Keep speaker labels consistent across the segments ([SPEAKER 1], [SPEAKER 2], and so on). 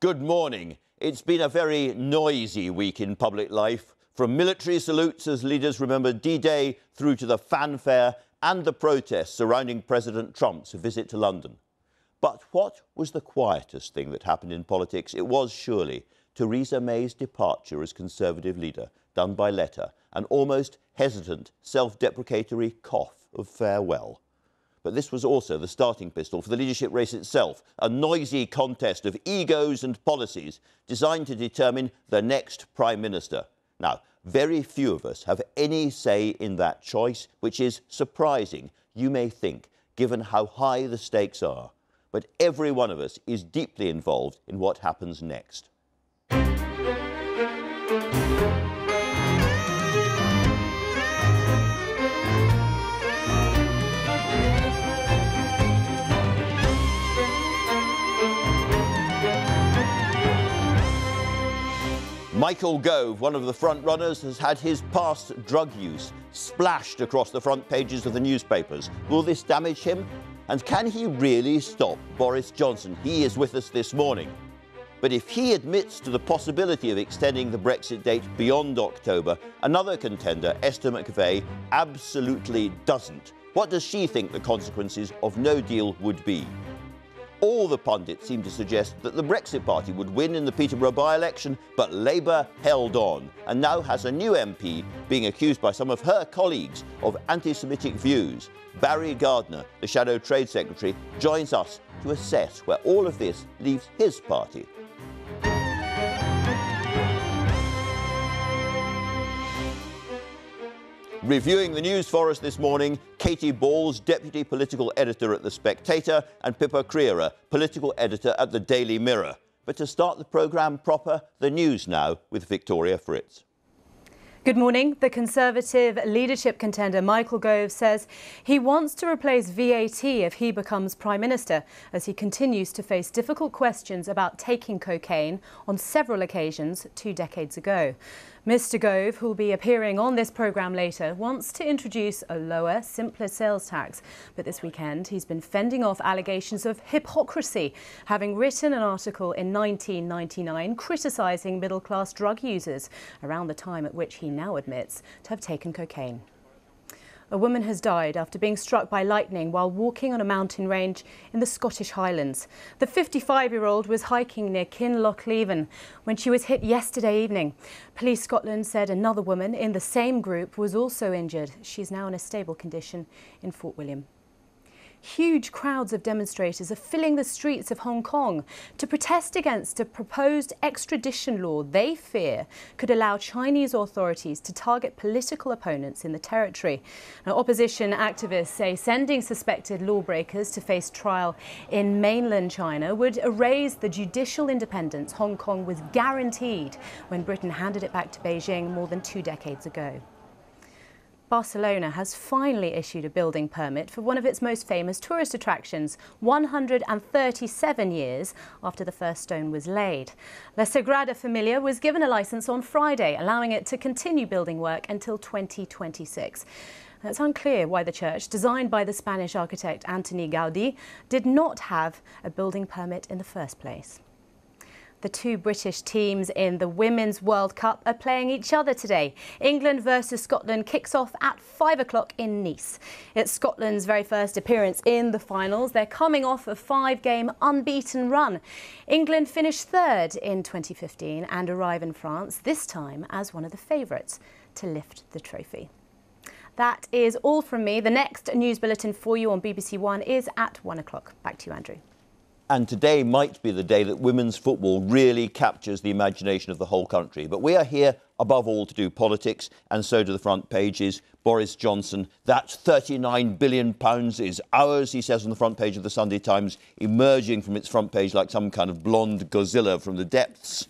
[SPEAKER 1] Good morning. It's been a very noisy week in public life, from military salutes as leaders remember D Day through to the fanfare and the protests surrounding President Trump's visit to London. But what was the quietest thing that happened in politics? It was surely Theresa May's departure as Conservative leader, done by letter, an almost hesitant, self deprecatory cough of farewell. But this was also the starting pistol for the leadership race itself, a noisy contest of egos and policies designed to determine the next Prime Minister. Now, very few of us have any say in that choice, which is surprising, you may think, given how high the stakes are. But every one of us is deeply involved in what happens next. Michael Gove, one of the front runners, has had his past drug use splashed across the front pages of the newspapers. Will this damage him? And can he really stop Boris Johnson? He is with us this morning. But if he admits to the possibility of extending the Brexit date beyond October, another contender, Esther McVey, absolutely doesn't. What does she think the consequences of no deal would be? All the pundits seem to suggest that the Brexit Party would win in the Peterborough by election, but Labour held on and now has a new MP being accused by some of her colleagues of anti Semitic views. Barry Gardiner, the Shadow Trade Secretary, joins us to assess where all of this leaves his party. Reviewing the news for us this morning, Katy Balls, Deputy Political Editor at The Spectator, and Pippa Crerar, Political Editor at The Daily Mirror. But to start the programme proper, the news now with Victoria Fritz.
[SPEAKER 2] Good morning. The Conservative leadership contender Michael Gove says he wants to replace VAT if he becomes Prime Minister, as he continues to face difficult questions about taking cocaine on several occasions two decades ago. Mr Gove, who will be appearing on this programme later, wants to introduce a lower, simpler sales tax. But this weekend, he's been fending off allegations of hypocrisy, having written an article in 1999 criticising middle-class drug users around the time at which he now admits to have taken cocaine. A woman has died after being struck by lightning while walking on a mountain range in the Scottish Highlands. The 55-year-old was hiking near Kinlochleven when she was hit yesterday evening. Police Scotland said another woman in the same group was also injured. She's now in a stable condition in Fort William. Huge crowds of demonstrators are filling the streets of Hong Kong to protest against a proposed extradition law they fear could allow Chinese authorities to target political opponents in the territory. Now, opposition activists say sending suspected lawbreakers to face trial in mainland China would erase the judicial independence Hong Kong was guaranteed when Britain handed it back to Beijing more than two decades ago. Barcelona has finally issued a building permit for one of its most famous tourist attractions, 137 years after the first stone was laid. La Sagrada Familia was given a licence on Friday, allowing it to continue building work until 2026. It's unclear why the church, designed by the Spanish architect Antoni Gaudi, did not have a building permit in the first place. The two British teams in the Women's World Cup are playing each other today. England versus Scotland kicks off at 5 o'clock in Nice. It's Scotland's very first appearance in the finals. They're coming off a five-game unbeaten run. England finished third in 2015 and arrive in France, this time as one of the favourites to lift the trophy. That is all from me. The next news bulletin for you on BBC One is at 1 o'clock. Back to you, Andrew.
[SPEAKER 1] And today might be the day that women's football really captures the imagination of the whole country. But we are here above all to do politics, and so do the front pages. Boris Johnson, that £39 billion is ours, he says on the front page of the Sunday Times, emerging from its front page like some kind of blonde Godzilla from the depths.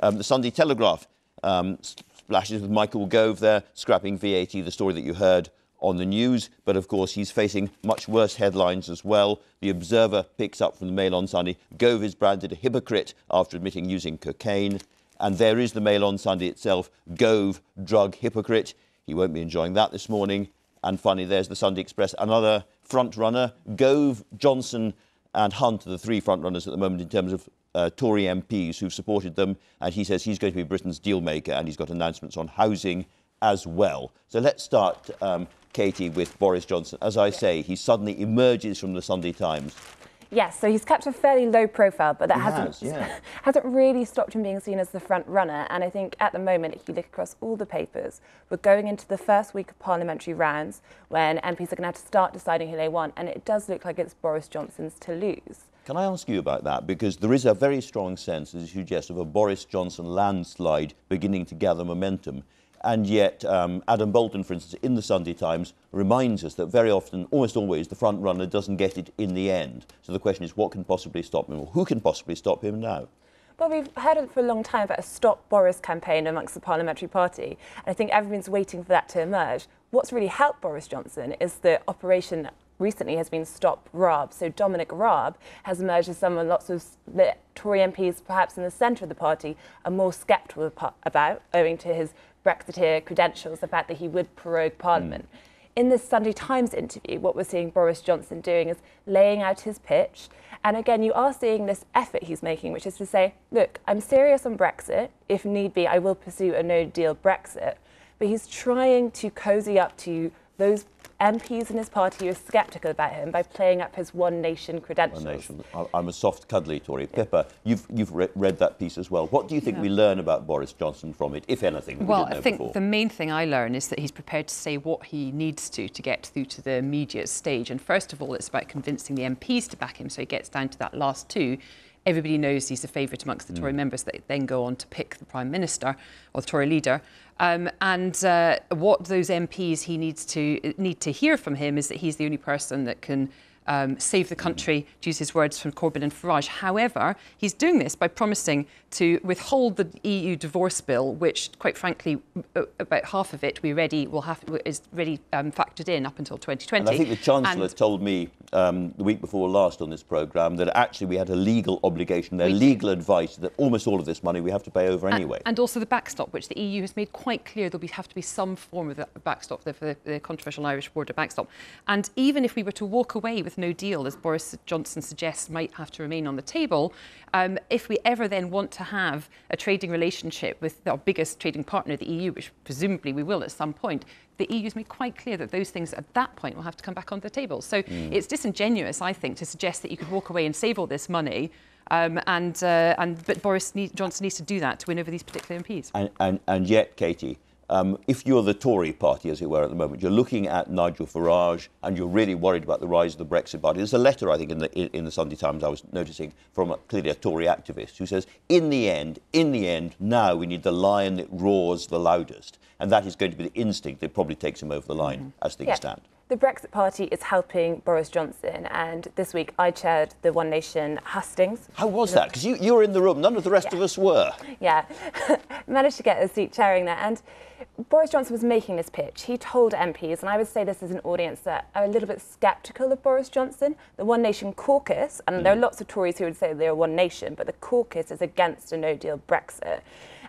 [SPEAKER 1] Um, the Sunday Telegraph um, splashes with Michael Gove there, scrapping VAT, the story that you heard on the news, but of course he's facing much worse headlines as well. The Observer picks up from the Mail on Sunday, Gove is branded a hypocrite after admitting using cocaine. And there is the Mail on Sunday itself, Gove, drug hypocrite. He won't be enjoying that this morning. And funny, there's the Sunday Express, another front runner, Gove, Johnson and Hunt are the three frontrunners at the moment in terms of uh, Tory MPs who've supported them. And he says he's going to be Britain's deal maker, and he's got announcements on housing as well. So let's start, um, Katy, with Boris Johnson. As I say, he suddenly emerges from the Sunday Times
[SPEAKER 3] Yes, so he's kept a fairly low profile, but that
[SPEAKER 1] He
[SPEAKER 3] hasn't
[SPEAKER 1] has, yeah.
[SPEAKER 3] hasn't really stopped him being seen as the front runner. And I think at the moment, if you look across all the papers, we're going into the first week of parliamentary rounds when MPs are going to have to start deciding who they want, and it does look like it's Boris Johnson's to lose.
[SPEAKER 1] Can I ask you about that? Because there is a very strong sense, as you suggest, of a Boris Johnson landslide beginning to gather momentum. And yet, um, Adam Boulton, for instance, in the Sunday Times, reminds us that very often, almost always, the front runner doesn't get it in the end. So the question is, what can possibly stop him, or who can possibly stop him now?
[SPEAKER 3] Well, we've heard for a long time about a Stop Boris campaign amongst the parliamentary party, and I think everyone's waiting for that to emerge. What's really helped Boris Johnson is the operation recently has been Stop Raab. So Dominic Raab has emerged as someone lots of Tory MPs, perhaps in the centre of the party, are more sceptical about, owing to his Brexiteer credentials, the fact that he would prorogue Parliament. Mm. In this Sunday Times interview, what we're seeing Boris Johnson doing is laying out his pitch. And again, you are seeing this effort he's making, which is to say, look, I'm serious on Brexit. If need be, I will pursue a no deal Brexit. But he's trying to cozy up to those MPs in his party are sceptical about him by playing up his one nation credentials.
[SPEAKER 1] One nation. I'm a soft, cuddly Tory. Pippa, you've, you've re- read that piece as well. What do you think yeah. we learn about Boris Johnson from it, if anything?
[SPEAKER 4] well, I think
[SPEAKER 1] before?
[SPEAKER 4] the main thing I learn is that he's prepared to say what he needs to to get through to the media stage. And first of all, it's about convincing the MPs to back him. So he gets down to that last two everybody knows he's a favourite amongst the Tory mm. members that then go on to pick the Prime Minister or the Tory leader. Um, and uh, what those MPs he needs to need to hear from him is that he's the only person that can um, save the country, to use his words from Corbyn and Farage. However, he's doing this by promising to withhold the EU divorce bill, which, quite frankly, about half of it we ready will have is ready um, factored in up until 2020.
[SPEAKER 1] And I think the Chancellor and told me um, the week before last on this programme that actually we had a legal obligation, their legal advice that almost all of this money we have to pay over anyway.
[SPEAKER 4] And, and also the backstop, which the EU has made quite clear there'll be, have to be some form of a backstop for the, the controversial Irish border backstop. And even if we were to walk away with no deal, as Boris Johnson suggests might have to remain on the table, um, if we ever then want to have a trading relationship with our biggest trading partner, the EU, which presumably we will at some point, the EU's made quite clear that those things at that point will have to come back onto the table. So mm. it's disingenuous, I think, to suggest that you could walk away and save all this money. Um, and, uh, and but Boris Johnson needs to do that to win over these particular MPs.
[SPEAKER 1] And, and, and yet, Katy, um, if you're the Tory party, as it were, at the moment, you're looking at Nigel Farage and you're really worried about the rise of the Brexit party. There's a letter, I think, in the, in the Sunday Times I was noticing from a, clearly a Tory activist who says, in the end, in the end, now we need the lion that roars the loudest. And that is going to be the instinct that probably takes him over the line mm-hmm. as things yeah. stand
[SPEAKER 3] the Brexit Party is helping Boris Johnson, and this week I chaired the One Nation hustings.
[SPEAKER 1] How was that? Because you, you were in the room, none of the rest
[SPEAKER 3] yeah.
[SPEAKER 1] of us were.
[SPEAKER 3] Yeah, managed to get a seat chairing that. And Boris Johnson was making this pitch. He told MPs, and I would say this is an audience that are a little bit sceptical of Boris Johnson, the One Nation caucus, and mm. there are lots of Tories who would say they're One Nation, but the caucus is against a no deal Brexit.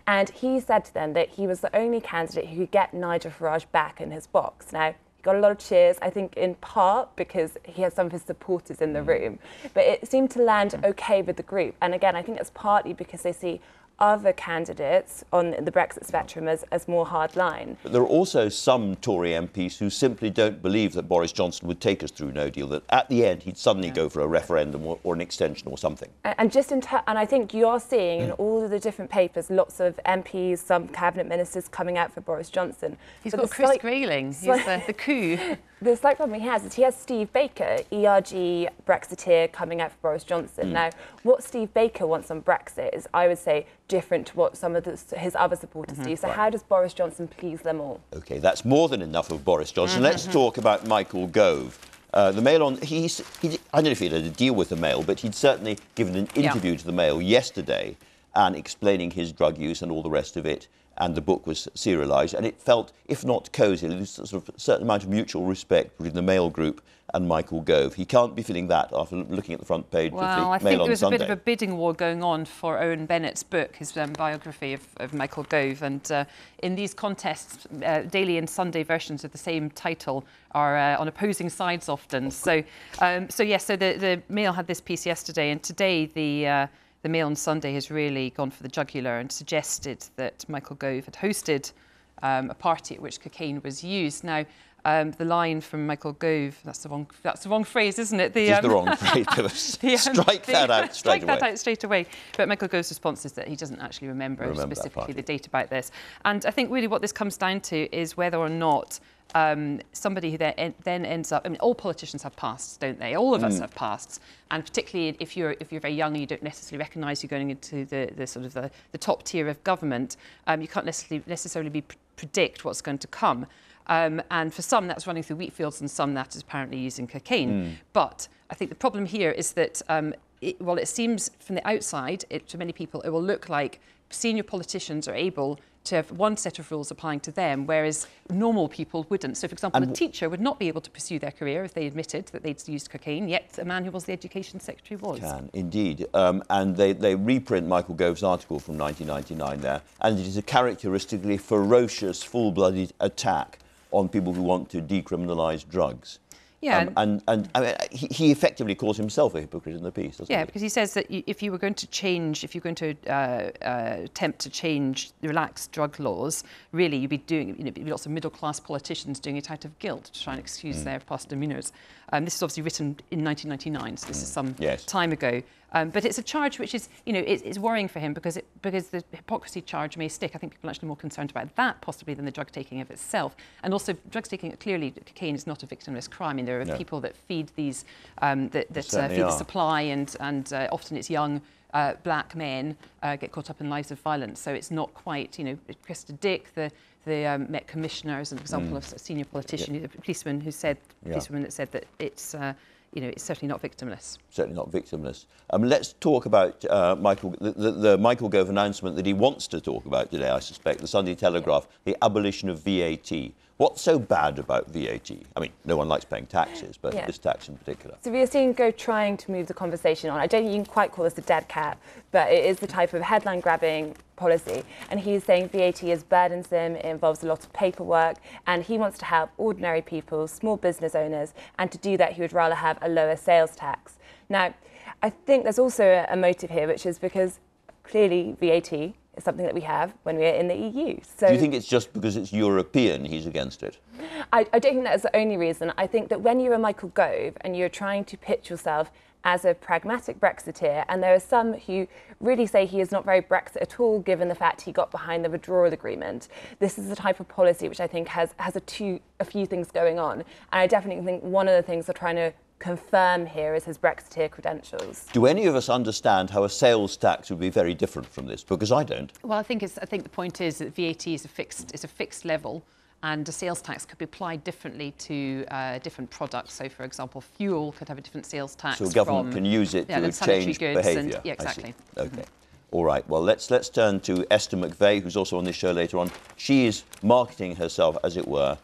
[SPEAKER 3] And he said to them that he was the only candidate who could get Nigel Farage back in his box. Now, got a lot of cheers, I think, in part because he had some of his supporters in the mm. room. But it seemed to land okay with the group. And again, I think it's partly because they see other candidates on the Brexit spectrum as, as more hardline.
[SPEAKER 1] But there are also some Tory MPs who simply don't believe that Boris Johnson would take us through no deal, that at the end he'd suddenly yeah. go for a referendum or, or, an extension or something.
[SPEAKER 3] And, and just in ter- and I think you're seeing in all of the different papers lots of MPs, some cabinet ministers coming out for Boris Johnson.
[SPEAKER 4] He's but got Chris slight, Grayling, he's the, the coup.
[SPEAKER 3] the slight problem he has is he has Steve Baker, ERG Brexiteer, coming out for Boris Johnson. Mm. Now, what Steve Baker wants on Brexit is, I would say, different to what some of the, his other supporters mm-hmm. do. So, right. how does Boris Johnson please them all?
[SPEAKER 1] OK, that's more than enough of Boris Johnson. Mm-hmm. Let's talk about Michael Gove. Uh, the Mail on, he's, he, I don't know if he had a deal with the Mail, but he'd certainly given an interview yeah. to the Mail yesterday and explaining his drug use and all the rest of it. And the book was serialised, and it felt, if not cosy, at least sort of a certain amount of mutual respect between the Mail Group and Michael Gove. He can't be feeling that after looking at the front page
[SPEAKER 4] well,
[SPEAKER 1] of the
[SPEAKER 4] I
[SPEAKER 1] Mail
[SPEAKER 4] think there was
[SPEAKER 1] Sunday.
[SPEAKER 4] a bit of a bidding war going on for Owen Bennett's book, his um, biography of, of, Michael Gove. And uh, in these contests, uh, daily and Sunday versions of the same title are uh, on opposing sides often. So, um, so yes, so the, the Mail had this piece yesterday, and today the uh, the Mail on Sunday has really gone for the jugular and suggested that Michael Gove had hosted um, a party at which cocaine was used. Now, um, the line from Michael Gove, that's the wrong, that's the wrong phrase, isn't it?
[SPEAKER 1] The, um, the wrong phrase. the, strike the, that out straight
[SPEAKER 4] strike
[SPEAKER 1] away.
[SPEAKER 4] that out straight away. But Michael Gove's response is that he doesn't actually remember, remember specifically the date about this. And I think really what this comes down to is whether or not um, somebody who then, then ends up. I mean, all politicians have pasts, don't they? All of us mm. have pasts, and particularly if you're if you're very young and you don't necessarily recognise you're going into the, the sort of the, the top tier of government, um, you can't necessarily necessarily be predict what's going to come. Um, and for some, that's running through wheat fields, and some that is apparently using cocaine. Mm. But I think the problem here is that, um, it, well, it seems from the outside, it, to many people, it will look like senior politicians are able to have one set of rules applying to them, whereas normal people wouldn't. So, for example, and a teacher would not be able to pursue their career if they admitted that they'd used cocaine, yet a man who was the education secretary was.
[SPEAKER 1] Can, indeed. Um, and they, they reprint Michael Gove's article from 1999 there, and it is a characteristically ferocious, full blooded attack on people who want to decriminalise drugs.
[SPEAKER 4] Yeah,
[SPEAKER 1] um, and and I mean, he, he, effectively calls himself a hypocrite in the piece,
[SPEAKER 4] yeah,
[SPEAKER 1] he?
[SPEAKER 4] because he says that if you were going to change, if you're going to uh, uh, attempt to change the relaxed drug laws, really you'd be doing, you know, be lots of middle class politicians doing it out of guilt to try and excuse mm. their past demeanours. Um, this is obviously written in 1999, so this mm. is some
[SPEAKER 1] yes.
[SPEAKER 4] time ago. Um, but it's a charge which is, you know, it's, it's worrying for him because it, because the hypocrisy charge may stick. I think people are actually more concerned about that possibly than the drug taking of itself. And also, drug taking clearly cocaine is not a victimless crime. I mean, there are no. people that feed these, um, that, that uh, feed are. the supply, and and uh, often it's young. Uh, black men uh, get caught up in lives of violence, so it's not quite, you know, Cressida Dick, the the um, Met Commissioner, as an example mm. of a senior politician, yeah. a policeman who said, yeah. policewoman that said that it's uh, you know, it's certainly not victimless.
[SPEAKER 1] Certainly not victimless. Um, let's talk about uh, Michael, the, the, the, Michael Gove announcement that he wants to talk about today, I suspect, the Sunday Telegraph, the abolition of VAT. What's so bad about VAT? I mean, no one likes paying taxes, but yeah. this tax in particular.
[SPEAKER 3] So we are seeing Gove trying to move the conversation on. I don't think you can quite call this a dead cat, but it is the type of headline grabbing policy. And he's saying VAT is burdensome, it involves a lot of paperwork, and he wants to help ordinary people, small business owners, and to do that, he would rather have a lower sales tax. Now, I think there's also a motive here, which is because clearly VAT something that we have when we're in the EU.
[SPEAKER 1] So Do you think it's just because it's European he's against it?
[SPEAKER 3] I, I don't think that's the only reason. I think that when you're a Michael Gove and you're trying to pitch yourself as a pragmatic Brexiteer, and there are some who really say he is not very Brexit at all, given the fact he got behind the withdrawal agreement. This is the type of policy which I think has has a, two, a few things going on, and I definitely think one of the things they're trying to confirm here is his Brexiteer credentials.
[SPEAKER 1] Do any of us understand how a sales tax would be very different from this? Because I don't.
[SPEAKER 4] Well, I think it's, I think the point is that VAT is a fixed is a fixed level. And a sales tax could be applied differently to uh, different products. So, for example, fuel could have a different sales tax.
[SPEAKER 1] So, government
[SPEAKER 4] from,
[SPEAKER 1] can use it yeah, to change behaviour.
[SPEAKER 4] Yeah, exactly.
[SPEAKER 1] Okay. Mm-hmm. All right. Well, let's let's turn to Esther McVey, who's also on this show later on. She is marketing herself, as it were,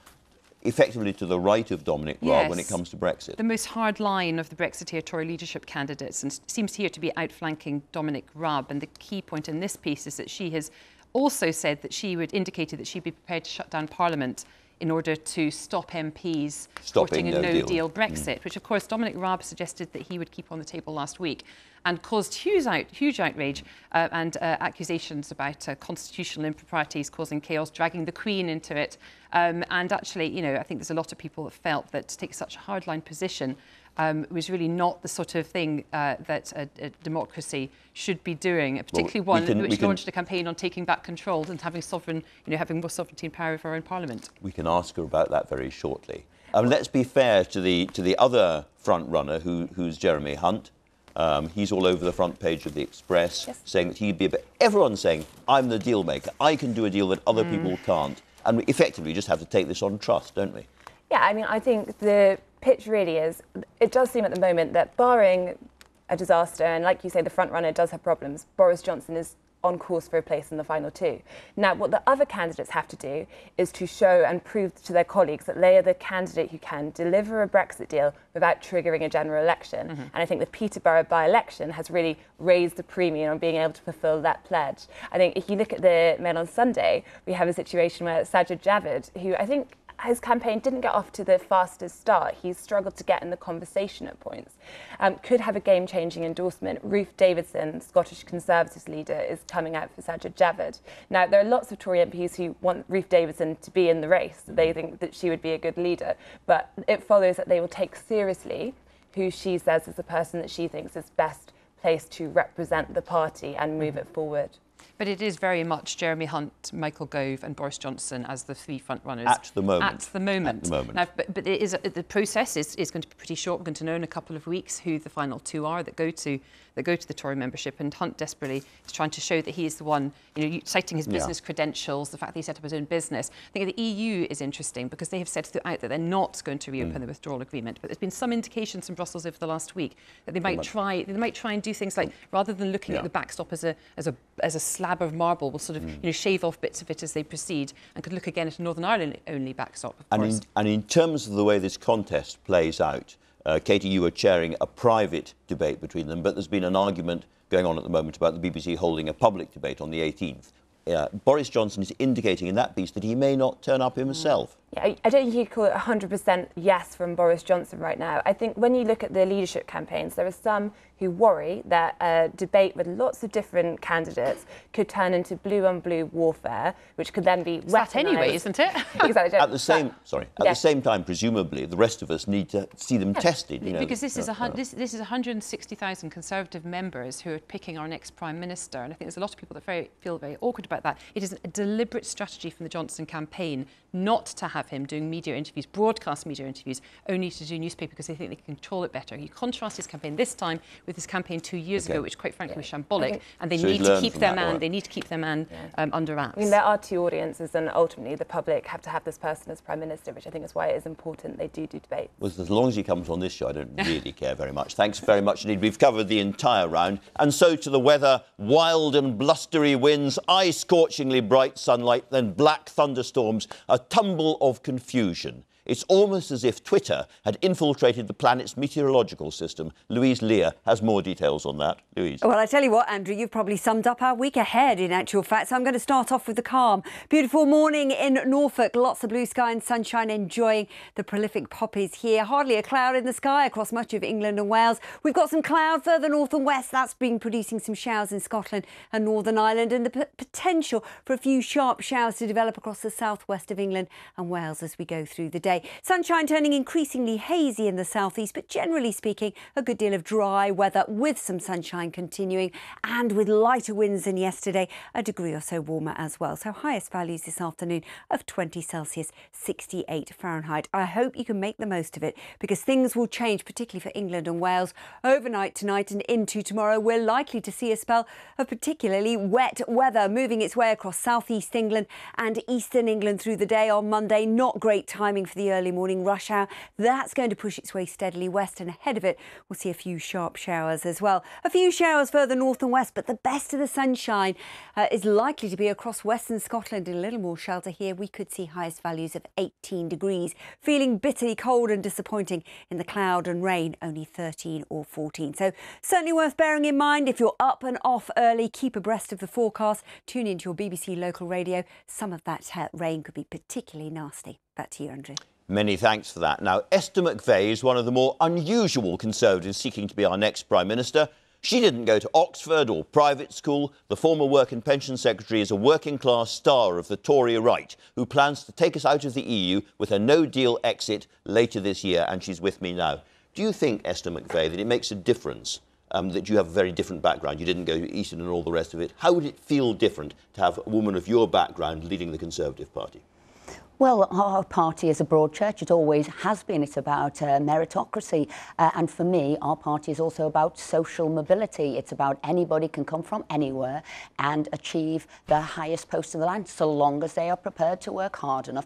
[SPEAKER 1] effectively to the right of Dominic Raab yes. when it comes to Brexit.
[SPEAKER 4] The most hard line of the Brexiteer Tory leadership candidates and seems here to be outflanking Dominic Raab. And the key point in this piece is that she has also said that she would indicated that she'd be prepared to shut down Parliament in order to stop MPs
[SPEAKER 1] supporting
[SPEAKER 4] a
[SPEAKER 1] no,
[SPEAKER 4] no
[SPEAKER 1] deal,
[SPEAKER 4] deal Brexit, mm. which of course Dominic Raab suggested that he would keep on the table last week and caused huge, out, huge outrage uh, and uh, accusations about uh, constitutional improprieties causing chaos, dragging the Queen into it. Um, and actually, you know, I think there's a lot of people that felt that to take such a hardline position um, was really not the sort of thing uh, that a, a, democracy should be doing, particularly well, one can, which launched can, a campaign on taking back control and having sovereign, you know, having more sovereignty and power over our own parliament.
[SPEAKER 1] We can ask her about that very shortly. Um, let's be fair to the to the other front runner, who, who's Jeremy Hunt. Um, he's all over the front page of the Express, yes. saying that he'd be a bit. Everyone's saying, "I'm the deal maker. I can do a deal that other mm. people can't." And we effectively just have to take this on trust, don't we?
[SPEAKER 3] Yeah, I mean, I think the pitch really is. It does seem at the moment that barring a disaster, and like you say, the front runner does have problems. Boris Johnson is on course for a place in the final two. Now, what the other candidates have to do is to show and prove to their colleagues that they are the candidate who can deliver a Brexit deal without triggering a general election. Mm-hmm. And I think the Peterborough by election has really raised the premium on being able to fulfil that pledge. I think if you look at the Mail on Sunday, we have a situation where Sajid Javid, who I think his campaign didn't get off to the fastest start. He's struggled to get in the conversation at points. Um, could have a game changing endorsement. Ruth Davidson, Scottish Conservatives leader, is coming out for Sajid Javid. Now, there are lots of Tory MPs who want Ruth Davidson to be in the race. They think that she would be a good leader. But it follows that they will take seriously who she says is the person that she thinks is best placed to represent the party and move it forward.
[SPEAKER 4] But it is very much Jeremy Hunt, Michael Gove, and Boris Johnson as the three front runners
[SPEAKER 1] at the moment.
[SPEAKER 4] At the moment.
[SPEAKER 1] At the moment.
[SPEAKER 4] Now, but, but it is the process is, is going to be pretty short. We're going to know in a couple of weeks who the final two are that go to that go to the Tory membership. And Hunt desperately is trying to show that he is the one, you know, citing his business yeah. credentials, the fact that he set up his own business. I think the EU is interesting because they have said throughout that they're not going to reopen mm. the withdrawal agreement. But there's been some indications from Brussels over the last week that they might try they might try and do things like rather than looking yeah. at the backstop as a as a as a slab of marble, will sort of mm. you know shave off bits of it as they proceed and could look again at a Northern Ireland only backstop.
[SPEAKER 1] and in, and in terms of the way this contest plays out. Uh, Katy, you were chairing a private debate between them, but there's been an argument going on at the moment about the BBC holding a public debate on the 18th. Uh, Boris Johnson is indicating in that piece that he may not turn up himself.
[SPEAKER 3] Yeah, I don't think you could call it 100% yes from Boris Johnson right now. I think when you look at the leadership campaigns, there are some who worry that a debate with lots of different candidates could turn into blue on blue warfare, which could then be
[SPEAKER 4] that anyway, isn't it?
[SPEAKER 3] exactly.
[SPEAKER 1] At the same sorry, at the same time, presumably the rest of us need to see them tested. You know,
[SPEAKER 4] because this is a this, this is 160,000 Conservative members who are picking our next prime minister, and I think there's a lot of people that very, feel very awkward about that. It is a deliberate strategy from the Johnson campaign not to have him doing media interviews, broadcast media interviews, only to do newspaper because they think they can control it better. You contrast his campaign this time with his campaign two years okay. ago, which quite frankly was shambolic, and they so need to keep their man. Right. They need to keep their man yeah. um, under wraps.
[SPEAKER 3] I mean, there are two audiences, and ultimately the public have to have this person as prime minister, which I think is why it is important they do do debate.
[SPEAKER 1] Well, as long as he comes on this show, I don't really care very much. Thanks very much indeed. We've covered the entire round, and so to the weather: wild and blustery winds, eye-scorchingly bright sunlight, then black thunderstorms, a tumble of confusion. It's almost as if Twitter had infiltrated the planet's meteorological system. Louise Lear has more details on that. Louise.
[SPEAKER 5] Well, I tell you what, Andrew, you've probably summed up our week ahead in actual fact. So I'm going to start off with the calm. Beautiful morning in Norfolk. Lots of blue sky and sunshine, enjoying the prolific poppies here. Hardly a cloud in the sky across much of England and Wales. We've got some cloud further north and west. That's been producing some showers in Scotland and Northern Ireland and the potential for a few sharp showers to develop across the southwest of England and Wales as we go through the day. Sunshine turning increasingly hazy in the southeast, but generally speaking, a good deal of dry weather with some sunshine continuing and with lighter winds than yesterday, a degree or so warmer as well. So highest values this afternoon of 20 Celsius, 68 Fahrenheit. I hope you can make the most of it because things will change, particularly for England and Wales. Overnight tonight and into tomorrow, we're likely to see a spell of particularly wet weather moving its way across southeast England and eastern England through the day on Monday. Not great timing for the early morning rush hour. That's going to push its way steadily west, and ahead of it, we'll see a few sharp showers as well. A few showers further north and west, but the best of the sunshine uh, is likely to be across western Scotland. In a little more shelter here, we could see highest values of 18 degrees. Feeling bitterly cold and disappointing in the cloud and rain, only 13 or 14. So certainly worth bearing in mind if you're up and off early, keep abreast of the forecast. Tune into your BBC local radio. Some of that rain could be particularly nasty. Back to you, Andrew.
[SPEAKER 1] Many thanks for that. Now, Esther McVey is one of the more unusual Conservatives seeking to be our next Prime Minister. She didn't go to Oxford or private school. The former Work and Pension Secretary is a working class star of the Tory right who plans to take us out of the EU with a no deal exit later this year, and she's with me now. Do you think, Esther McVey, that it makes a difference um, that you have a very different background? You didn't go to Eton and all the rest of it. How would it feel different to have a woman of your background leading the Conservative Party?
[SPEAKER 6] Well, our party is a broad church. It always has been. It's about uh, meritocracy. Uh, and for me, our party is also about social mobility. It's about anybody can come from anywhere and achieve the highest post in the land, so long as they are prepared to work hard enough,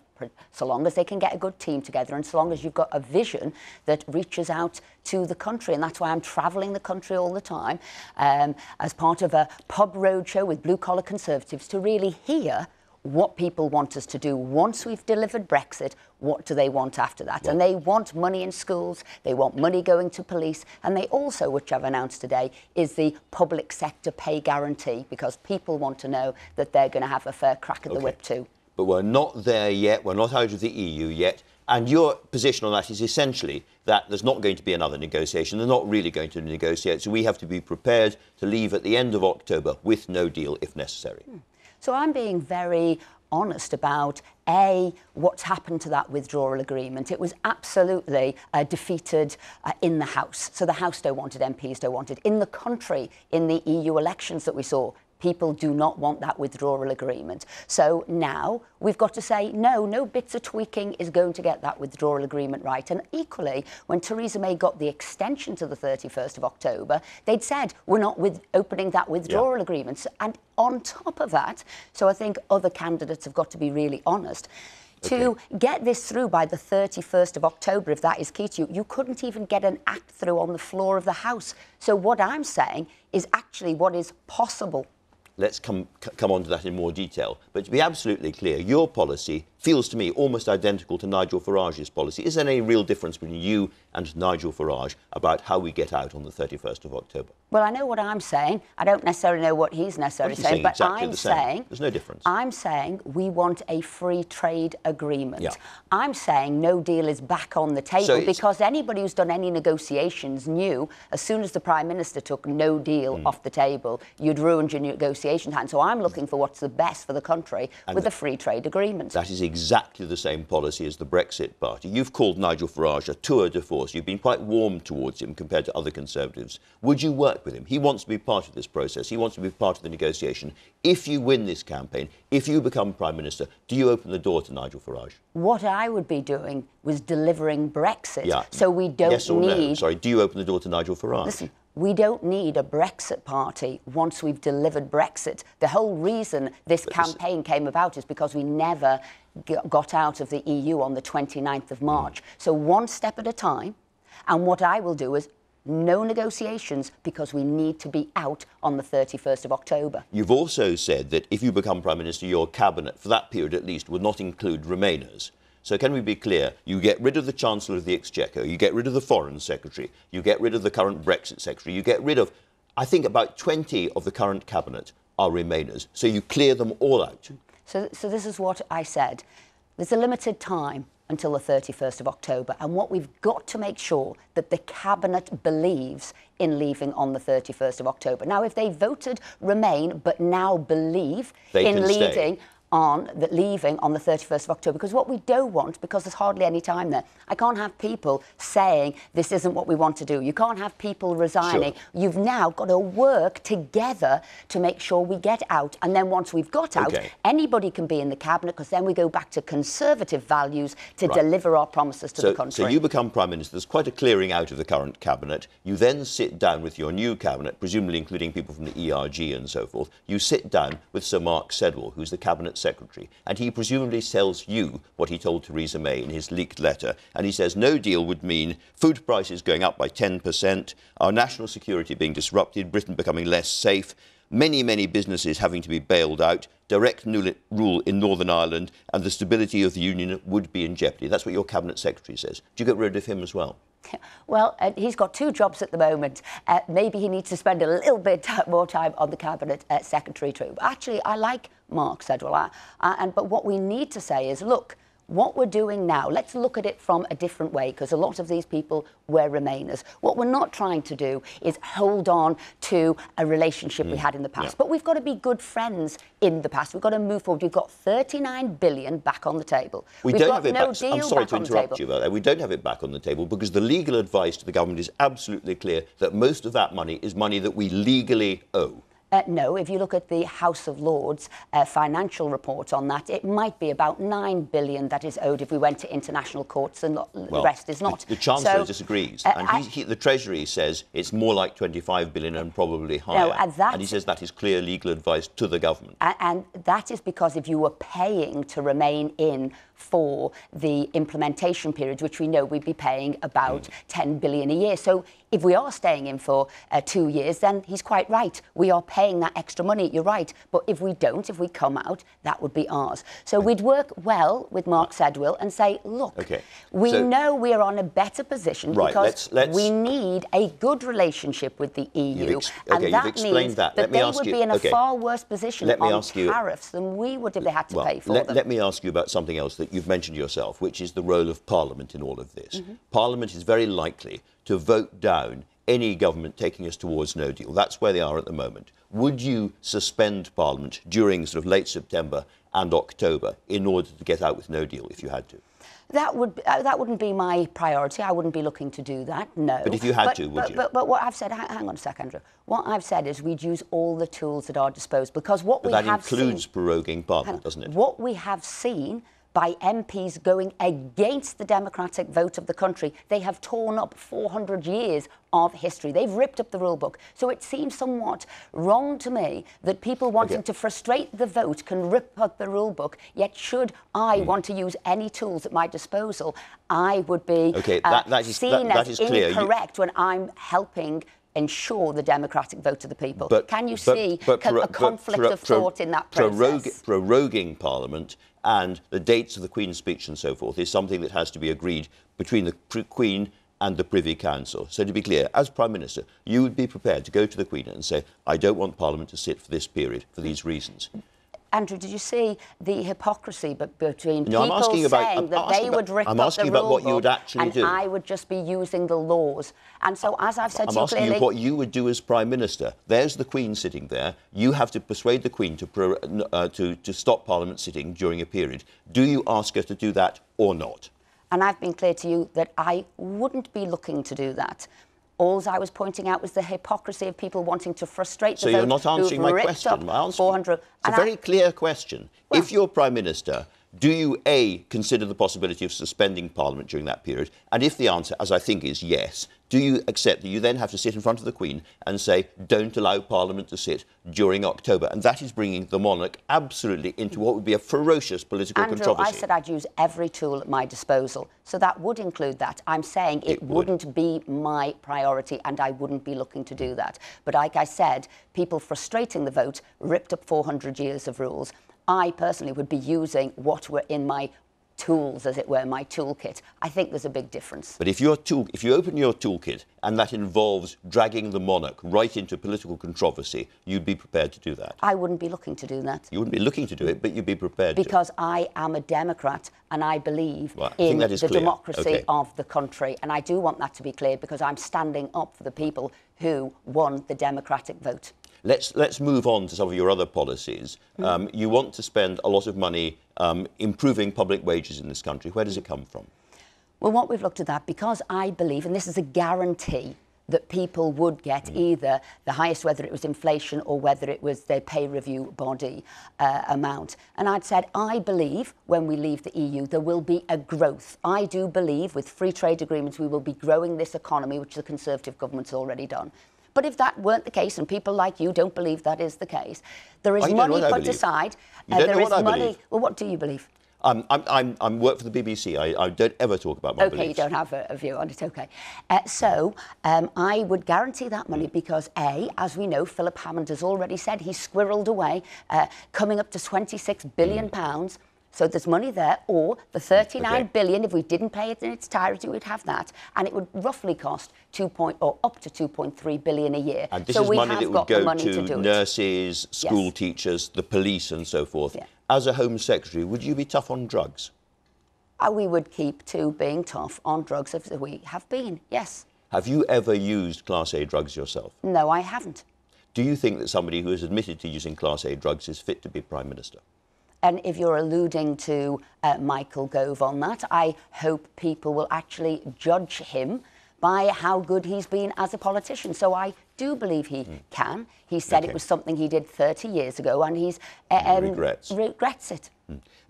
[SPEAKER 6] so long as they can get a good team together, and so long as you've got a vision that reaches out to the country. And that's why I'm travelling the country all the time um, as part of a pub roadshow with blue collar conservatives to really hear what people want us to do once we've delivered Brexit. What do they want after that? Well, and they want money in schools, they want money going to police, and they also, which I've announced today, is the public sector pay guarantee because people want to know that they're going to have a fair crack at okay. the whip too.
[SPEAKER 1] But we're not there yet, we're not out of the EU yet. And your position on that is essentially that there's not going to be another negotiation. They're not really going to negotiate. So we have to be prepared to leave at the end of October with no deal if necessary. Hmm.
[SPEAKER 6] So I'm being very honest about a what's happened to that withdrawal agreement. It was absolutely uh, defeated uh, in the house. So the house don't want it mps don't want it. In the country in the eu elections that we saw People do not want that withdrawal agreement. So now we've got to say, no, no bits of tweaking is going to get that withdrawal agreement right. And equally, when Theresa May got the extension to the 31st of October, they'd said, we're not with opening that withdrawal yeah. agreement. And on top of that, so I think other candidates have got to be really honest, to get this through by the 31st of October, if that is key to you, you couldn't even get an act through on the floor of the House. So what I'm saying is actually what is possible
[SPEAKER 1] let's come, come on to that in more detail. But to be absolutely clear, your policy feels to me almost identical to Nigel Farage's policy. Is there any real difference between you and Nigel Farage about how we get out on the 31st of October?
[SPEAKER 6] Well, I know what I'm saying. I don't necessarily know what he's necessarily saying,
[SPEAKER 1] saying,
[SPEAKER 6] but
[SPEAKER 1] exactly
[SPEAKER 6] I'm
[SPEAKER 1] saying there's no difference.
[SPEAKER 6] I'm saying we want a free trade agreement.
[SPEAKER 1] Yeah.
[SPEAKER 6] I'm saying no deal is back on the table so because anybody who's done any negotiations knew as soon as the Prime Minister took no deal mm. off the table, you'd ruined your negotiation hand. So I'm looking for what's the best for the country and with a free trade agreement.
[SPEAKER 1] That is exactly the same policy as the Brexit Party. You've called Nigel Farage a tour de force. You've been quite warm towards him compared to other Conservatives. Would you work with him? He wants to be part of this process. He wants to be part of the negotiation. If you win this campaign, if you become Prime Minister, do you open the door to Nigel Farage?
[SPEAKER 6] What I would be doing was delivering Brexit. Yeah. So we don't
[SPEAKER 1] yes or
[SPEAKER 6] need.
[SPEAKER 1] No? Sorry, do you open the door to Nigel Farage?
[SPEAKER 6] Listen, we don't need a Brexit party once we've delivered Brexit. The whole reason this but campaign came about is because we never got out of the EU on the 29th of March. Mm. So one step at a time. And what I will do is no negotiations because we need to be out on the 31st of October.
[SPEAKER 1] You've also said that if you become Prime Minister, your cabinet, for that period at least, will not include Remainers. So can we be clear? You get rid of the Chancellor of the Exchequer, you get rid of the Foreign Secretary, you get rid of the current Brexit Secretary, you get rid of, I think, about 20 of the current cabinet are Remainers. So you clear them all out.
[SPEAKER 6] So, so this is what I said. There's a limited time until the 31st of October. And what we've got to make sure that the Cabinet believes in leaving on the 31st of October. Now, if they voted Remain but now believe
[SPEAKER 1] they
[SPEAKER 6] in leading.
[SPEAKER 1] Stay
[SPEAKER 6] on the leaving on the 31st of October because what we don't want because there's hardly any time there I can't have people saying this isn't what we want to do you can't have people resigning
[SPEAKER 1] sure.
[SPEAKER 6] you've now got to work together to make sure we get out and then once we've got out
[SPEAKER 1] okay.
[SPEAKER 6] anybody can be in the cabinet because then we go back to conservative values to
[SPEAKER 1] right.
[SPEAKER 6] deliver our promises to
[SPEAKER 1] so,
[SPEAKER 6] the country
[SPEAKER 1] so you become prime minister there's quite a clearing out of the current cabinet you then sit down with your new cabinet presumably including people from the ERG and so forth you sit down with Sir Mark Sedwill who's the cabinet secretary, and he presumably tells you what he told Theresa May in his leaked letter. And he says no deal would mean food prices going up by 10%, our national security being disrupted, Britain becoming less safe, many, many businesses having to be bailed out, direct rule in Northern Ireland, and the stability of the Union would be in jeopardy. That's what your Cabinet Secretary says. Do you get rid of him as well?
[SPEAKER 6] Well, uh, he's got two jobs at the moment. Uh, maybe he needs to spend a little bit more time on the cabinet uh, secretary too. Actually, I like Mark Sedwill. Uh, and but what we need to say is, look, what we're doing now, let's look at it from a different way because a lot of these people were Remainers. What we're not trying to do is hold on to a relationship mm. we had in the past,
[SPEAKER 1] yeah.
[SPEAKER 6] but we've got to be good friends in the past. We've got to move forward. We've got 39 billion back on the table.
[SPEAKER 1] We
[SPEAKER 6] we've
[SPEAKER 1] don't have it
[SPEAKER 6] no
[SPEAKER 1] back. I'm sorry to interrupt you about that. We don't have it back on the table because the legal advice to the government is absolutely clear that most of that money is money that we legally owe.
[SPEAKER 6] Uh, no, if you look at the House of Lords uh, financial report on that, it might be about 9 billion that is owed if we went to international courts and lo- the rest is not.
[SPEAKER 1] The, the Chancellor
[SPEAKER 6] So,
[SPEAKER 1] disagrees,
[SPEAKER 6] uh,
[SPEAKER 1] and
[SPEAKER 6] I-
[SPEAKER 1] he, he, the Treasury says it's more like 25 billion and probably higher.
[SPEAKER 6] No, and that- and
[SPEAKER 1] he says that is clear legal advice to the government.
[SPEAKER 6] A- And that is because if you were paying to remain in for the implementation period, which we know we'd be paying about
[SPEAKER 1] Mm.
[SPEAKER 6] 10 billion a year. So if we are staying in for uh, two years, then he's quite right. We are paying that extra money. You're right. But if we don't, if we come out, that would be ours. So we'd work well with Mark Sedwill and say, look,
[SPEAKER 1] Okay.
[SPEAKER 6] we
[SPEAKER 1] So-
[SPEAKER 6] know we're on a better position
[SPEAKER 1] Right,
[SPEAKER 6] because
[SPEAKER 1] let's- let's-
[SPEAKER 6] we need a good relationship with the EU.
[SPEAKER 1] Ex-
[SPEAKER 6] and
[SPEAKER 1] okay, you've
[SPEAKER 6] that means
[SPEAKER 1] that.
[SPEAKER 6] that
[SPEAKER 1] me
[SPEAKER 6] they would
[SPEAKER 1] you-
[SPEAKER 6] be in a
[SPEAKER 1] okay.
[SPEAKER 6] far worse position
[SPEAKER 1] Let me
[SPEAKER 6] on
[SPEAKER 1] ask you-
[SPEAKER 6] tariffs than we would if they had to
[SPEAKER 1] well,
[SPEAKER 6] pay for
[SPEAKER 1] let,
[SPEAKER 6] them.
[SPEAKER 1] let me ask you about something else that you've mentioned yourself, which is the role of Parliament in all of this.
[SPEAKER 6] Mm-hmm.
[SPEAKER 1] Parliament is very likely to vote down any government taking us towards no deal. That's where they are at the moment. Would you suspend Parliament during sort of late September and October in order to get out with no deal if you had to?
[SPEAKER 6] That would uh, that wouldn't be my priority. I wouldn't be looking to do that. No.
[SPEAKER 1] But if you had to, would
[SPEAKER 6] but,
[SPEAKER 1] you?
[SPEAKER 6] But, but what I've said, hang, hang on a sec, Andrew. What I've said is we'd use all the tools at our disposal because what
[SPEAKER 1] But
[SPEAKER 6] we
[SPEAKER 1] that
[SPEAKER 6] have
[SPEAKER 1] includes
[SPEAKER 6] seen,
[SPEAKER 1] proroguing Parliament, doesn't it?
[SPEAKER 6] What we have seen by MPs going against the democratic vote of the country, they have torn up 400 years of history. They've ripped up the rule book. So it seems somewhat wrong to me that people wanting
[SPEAKER 1] Okay.
[SPEAKER 6] to frustrate the vote can rip up the rule book. Yet, should I
[SPEAKER 1] Hmm.
[SPEAKER 6] want to use any tools at my disposal, I would be
[SPEAKER 1] Okay,
[SPEAKER 6] uh,
[SPEAKER 1] that- that is-
[SPEAKER 6] seen
[SPEAKER 1] that- that
[SPEAKER 6] as
[SPEAKER 1] is clear. You-
[SPEAKER 6] incorrect when I'm helping ensure the democratic vote of the people.
[SPEAKER 1] But,
[SPEAKER 6] Can you
[SPEAKER 1] but-
[SPEAKER 6] see
[SPEAKER 1] but
[SPEAKER 6] a conflict of thought in that process?
[SPEAKER 1] prorog- proroguing Parliament and the dates of the Queen's speech and so forth is something that has to be agreed between the Queen and the Privy Council. So to be clear, as Prime Minister, you would be prepared to go to the Queen and say, I don't want Parliament to sit for this period for these reasons.
[SPEAKER 6] Andrew, did you see the hypocrisy between
[SPEAKER 1] No,
[SPEAKER 6] people
[SPEAKER 1] asking about-
[SPEAKER 6] saying that
[SPEAKER 1] asking
[SPEAKER 6] they
[SPEAKER 1] about-
[SPEAKER 6] would rip
[SPEAKER 1] I'm
[SPEAKER 6] up
[SPEAKER 1] asking
[SPEAKER 6] the
[SPEAKER 1] about what you would actually
[SPEAKER 6] and
[SPEAKER 1] do.
[SPEAKER 6] I would just be using the laws? And so, as I've said
[SPEAKER 1] I'm
[SPEAKER 6] to you
[SPEAKER 1] asking
[SPEAKER 6] clearly,
[SPEAKER 1] you what you would do as Prime Minister. There's the Queen sitting there. You have to persuade the Queen to, pro- uh, to, to stop Parliament sitting during a period. Do you ask her to do that or not?
[SPEAKER 6] and I've been clear to you that I wouldn't be looking to do that. All I was pointing out was the hypocrisy of people wanting to frustrate the
[SPEAKER 1] So you're not answering my question. My answer-
[SPEAKER 6] 400.
[SPEAKER 1] It's a very
[SPEAKER 6] I-
[SPEAKER 1] clear question.
[SPEAKER 6] Well-
[SPEAKER 1] if you're Prime Minister, do you A, consider the possibility of suspending Parliament during that period? And if the answer, as I think, is yes, do you accept that you then have to sit in front of the Queen and say, don't allow Parliament to sit during October? And that is bringing the monarch absolutely into what would be a ferocious political
[SPEAKER 6] Andrew,
[SPEAKER 1] controversy.
[SPEAKER 6] I said I'd use every tool at my disposal. So that would include that. I'm saying it,
[SPEAKER 1] It would.
[SPEAKER 6] wouldn't be my priority and I wouldn't be looking to do that. But like I said, people frustrating the vote ripped up 400 years of rules. I personally would be using what were in my tools, as it were, my toolkit. I think there's a big difference.
[SPEAKER 1] But if, your tool, if you open your toolkit and that involves dragging the monarch right into political controversy, you'd be prepared to do that.
[SPEAKER 6] I wouldn't be looking to do that.
[SPEAKER 1] You wouldn't be looking to do it, but you'd be prepared to.
[SPEAKER 6] Because I am a Democrat and I believe
[SPEAKER 1] Well, I
[SPEAKER 6] in the
[SPEAKER 1] clear.
[SPEAKER 6] democracy
[SPEAKER 1] Okay.
[SPEAKER 6] of the country. And I do want that to be clear because I'm standing up for the people who won the democratic vote.
[SPEAKER 1] Let's, let's move on to some of your other policies.
[SPEAKER 6] Hmm.
[SPEAKER 1] Um, you want to spend a lot of money um, improving public wages in this country. Where does it come from?
[SPEAKER 6] Well, what we've looked at that because I believe, and this is a guarantee, that people would get
[SPEAKER 1] Mm.
[SPEAKER 6] either the highest, whether it was inflation or whether it was their pay review body uh, amount. And I'd said, I believe when we leave the EU, there will be a growth. I do believe with free trade agreements, we will be growing this economy, which the Conservative government's already done. But if that weren't the case, and people like you don't believe that is the case, there is money put aside.
[SPEAKER 1] Don't
[SPEAKER 6] there is money.
[SPEAKER 1] believe.
[SPEAKER 6] Well, what do you believe?
[SPEAKER 1] Um, I'm, I'm, I'm work for the BBC. I, I don't ever talk about my
[SPEAKER 6] Okay, you don't have a, a view on it, okay. Uh, so um, I would guarantee that money because, A, as we know, Philip Hammond has already said he squirreled away, uh, coming up to 26 billion pounds. So there's money there, or the 39
[SPEAKER 1] Okay.
[SPEAKER 6] billion. if we didn't pay it in its entirety, we'd have that. And it would roughly cost 2 point, or up to 2.3 billion a year.
[SPEAKER 1] And this
[SPEAKER 6] so
[SPEAKER 1] is
[SPEAKER 6] we
[SPEAKER 1] money
[SPEAKER 6] have
[SPEAKER 1] that would go
[SPEAKER 6] money to,
[SPEAKER 1] to, nurses, school
[SPEAKER 6] Yes.
[SPEAKER 1] teachers, the police, and so forth.
[SPEAKER 6] Yeah.
[SPEAKER 1] As a Home Secretary, would you be tough on drugs?
[SPEAKER 6] Uh, we would keep to being tough on drugs as we have been, yes.
[SPEAKER 1] Have you ever used Class A drugs yourself?
[SPEAKER 6] No, I haven't.
[SPEAKER 1] Do you think that somebody who has admitted to using Class A drugs is fit to be Prime Minister?
[SPEAKER 6] And if you're alluding to uh, Michael Gove on that, I hope people will actually judge him by how good he's been as a politician. So I do believe he can. He said.
[SPEAKER 1] Okay.
[SPEAKER 6] it was something he did 30 years ago, and he's uh, um,
[SPEAKER 1] regrets.
[SPEAKER 6] regrets it.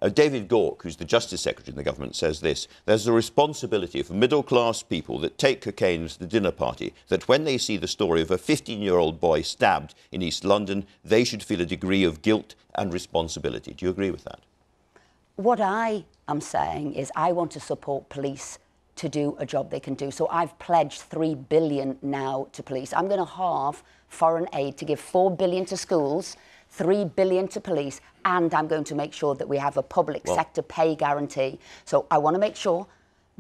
[SPEAKER 1] Uh, David Gauke, who's the Justice Secretary in the government, says this There's a responsibility for middle class people that take cocaine to the dinner party that when they see the story of a 15 year old boy stabbed in East London, they should feel a degree of guilt and responsibility. Do you agree with that?
[SPEAKER 6] What I am saying is I want to support police to do a job they can do. So I've pledged 3 billion now to police. I'm going to halve foreign aid to give 4 billion to schools, 3 billion to police, and I'm going to make sure that we have a public
[SPEAKER 1] Well-
[SPEAKER 6] sector pay guarantee. So I want to make sure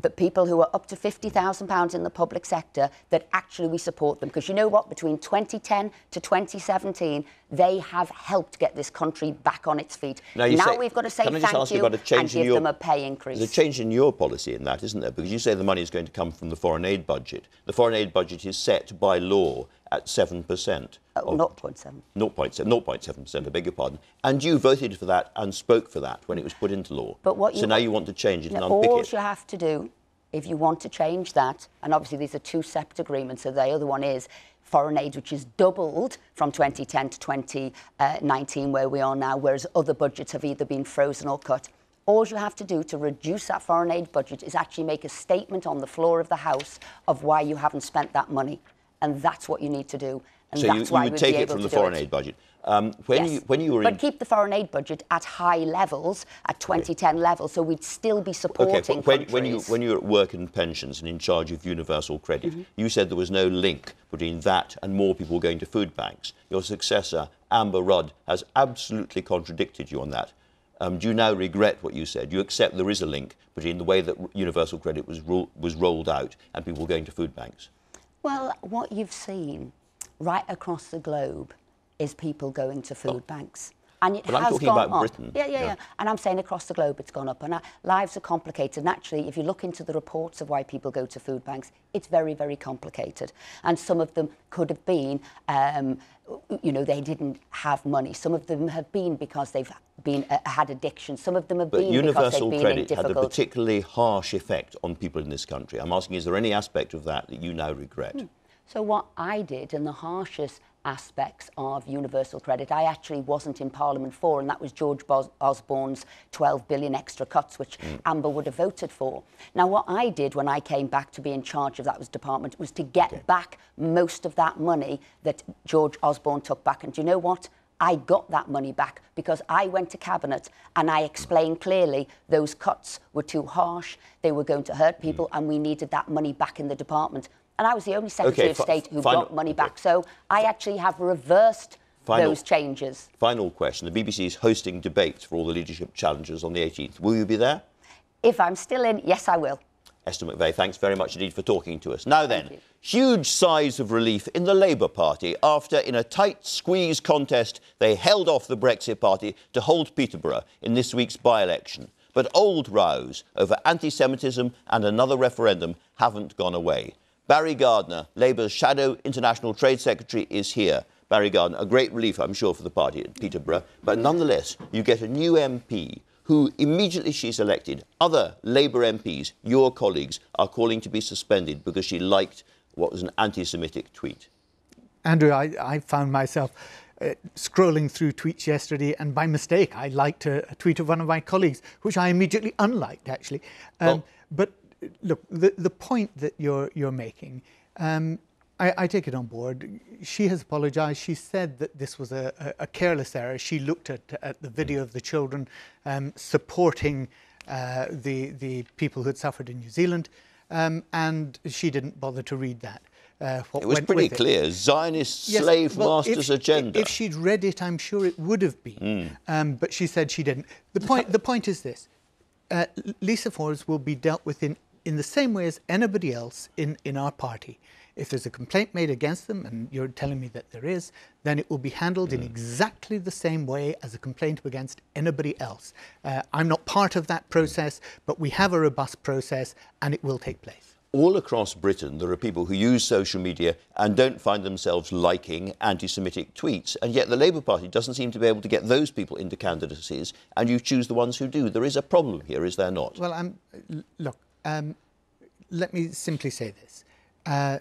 [SPEAKER 6] that people who are up to £50,000 in the public sector, that actually we support them. Because you know what? Between 2010 to 2017, they have helped get this country back on its feet.
[SPEAKER 1] Now, you say-
[SPEAKER 6] we've got to say
[SPEAKER 1] Can I just
[SPEAKER 6] thank
[SPEAKER 1] you
[SPEAKER 6] you
[SPEAKER 1] about a change
[SPEAKER 6] and give
[SPEAKER 1] your-
[SPEAKER 6] them a pay increase.
[SPEAKER 1] There's a change in your policy in that, isn't there? Because you say the money is going to come from the foreign aid budget. The foreign aid budget is set by law at 7%.
[SPEAKER 6] Uh,
[SPEAKER 1] of-
[SPEAKER 6] 0.7.
[SPEAKER 1] 0.7, 0.7%, I beg your pardon. And you voted for that and spoke for that when it was put into law.
[SPEAKER 6] But what
[SPEAKER 1] so now
[SPEAKER 6] want-
[SPEAKER 1] you want to change it
[SPEAKER 6] Now,
[SPEAKER 1] and unpick
[SPEAKER 6] all
[SPEAKER 1] it.
[SPEAKER 6] you have to do, if you want to change that, and obviously these are two separate agreements, so the other one is foreign aid, which is doubled from 2010 to 2019, where we are now, whereas other budgets have either been frozen or cut. All you have to do to reduce that foreign aid budget is actually make a statement on the floor of the House of why you haven't spent that money. And that's what you need to do. And
[SPEAKER 1] So you,
[SPEAKER 6] that's
[SPEAKER 1] you
[SPEAKER 6] why
[SPEAKER 1] would take it from the foreign aid budget. Um, when,
[SPEAKER 6] Yes.
[SPEAKER 1] you, when you were
[SPEAKER 6] but
[SPEAKER 1] in...
[SPEAKER 6] keep the foreign aid budget at high levels, at 2010 levels, so we'd still be supporting
[SPEAKER 1] Okay, when, when, you, when you were at work and pensions and in charge of universal credit,
[SPEAKER 6] Mm-hmm.
[SPEAKER 1] you said there was no link between that and more people going to food banks. Your successor, Amber Rudd, has absolutely contradicted you on that. Um, do you now regret what you said? Do You accept there is a link between the way that universal credit was, ro- was rolled out and people going to food banks?
[SPEAKER 6] Well, what you've seen right across the globe is people going to food oh. banks. And it
[SPEAKER 1] But I'm
[SPEAKER 6] has
[SPEAKER 1] talking
[SPEAKER 6] gone
[SPEAKER 1] about
[SPEAKER 6] up.
[SPEAKER 1] Britain.
[SPEAKER 6] Yeah, yeah,
[SPEAKER 1] Yeah.
[SPEAKER 6] yeah, And I'm saying across the globe it's gone up. And lives are complicated. And actually, if you look into the reports of why people go to food banks, it's very, very complicated. And some of them could have been, um, you know, they didn't have money. Some of them have been because they've been uh, had addiction. Some of them have
[SPEAKER 1] But
[SPEAKER 6] been because
[SPEAKER 1] universal
[SPEAKER 6] they've been in
[SPEAKER 1] credit had a particularly harsh effect on people in this country. I'm asking, is there any aspect of that that you now regret?
[SPEAKER 6] Hmm. So what I did and the harshest aspects of universal credit, I actually wasn't in Parliament for, and that was George Bos- Osborne's 12 billion extra cuts, which hmm. Amber would have voted for. Now, what I did when I came back to be in charge of that was department was to get back most of that money that George Osborne took back. And do you know what? I got that money back because I went to cabinet and I explained clearly those cuts were too harsh, they were going to hurt hmm. people, and we needed that money back in the department. And I was the only Secretary
[SPEAKER 1] Okay,
[SPEAKER 6] of State who got money back. So I actually have reversed
[SPEAKER 1] Final-
[SPEAKER 6] those changes.
[SPEAKER 1] Final question. The BBC is hosting debates for all the leadership challengers on the 18th. Will you be there?
[SPEAKER 6] If I'm still in, yes, I will.
[SPEAKER 1] Esther McVey, thanks very much indeed for talking to us. Now then, huge sighs of relief in the Labour Party after, in a tight squeeze contest, they held off the Brexit Party to hold Peterborough in this week's by election. But old rows over anti Semitism and another referendum haven't gone away. Barry Gardiner, Labour's shadow international trade secretary, is here. Barry Gardiner, a great relief, I'm sure, for the party at Peterborough. But nonetheless, you get a new MP who, immediately she's elected, other Labour MPs, your colleagues, are calling to be suspended because she liked what was an anti Semitic tweet.
[SPEAKER 7] Andrew, I, I found myself uh, scrolling through tweets yesterday, and by mistake, I liked a, a tweet of one of my colleagues, which I immediately unliked, actually. Um,
[SPEAKER 1] Well-
[SPEAKER 7] but look, the, the point that you're, you're making, um, I, I take it on board. She has apologised. She said that this was a, a, a careless error. She looked at, at the video of the children um, supporting uh, the, the people who had suffered in New Zealand, um, and she didn't bother to read that. Uh, what
[SPEAKER 1] It was pretty
[SPEAKER 7] with it.
[SPEAKER 1] clear Zionist
[SPEAKER 7] Yes,
[SPEAKER 1] slave
[SPEAKER 7] well, if-
[SPEAKER 1] master's agenda.
[SPEAKER 7] If she'd read it, I'm sure it would have been. Um, but she said she didn't. The point, the point is this uh, Lisa Forbes will be dealt with in, in the same way as anybody else in, in our party. If there's a complaint made against them, and you're telling me that there is, then it will be handled in exactly the same way as a complaint against anybody else. Uh, I'm not part of that process, but we have a robust process and it will take place.
[SPEAKER 1] all across Britain, there are people who use social media and don't find themselves liking anti Semitic tweets. And yet the Labour Party doesn't seem to be able to get those people into candidacies, and you choose the ones who do. There is a problem here, is there not?
[SPEAKER 7] Well, I'm, look, um, let me simply say this. Uh,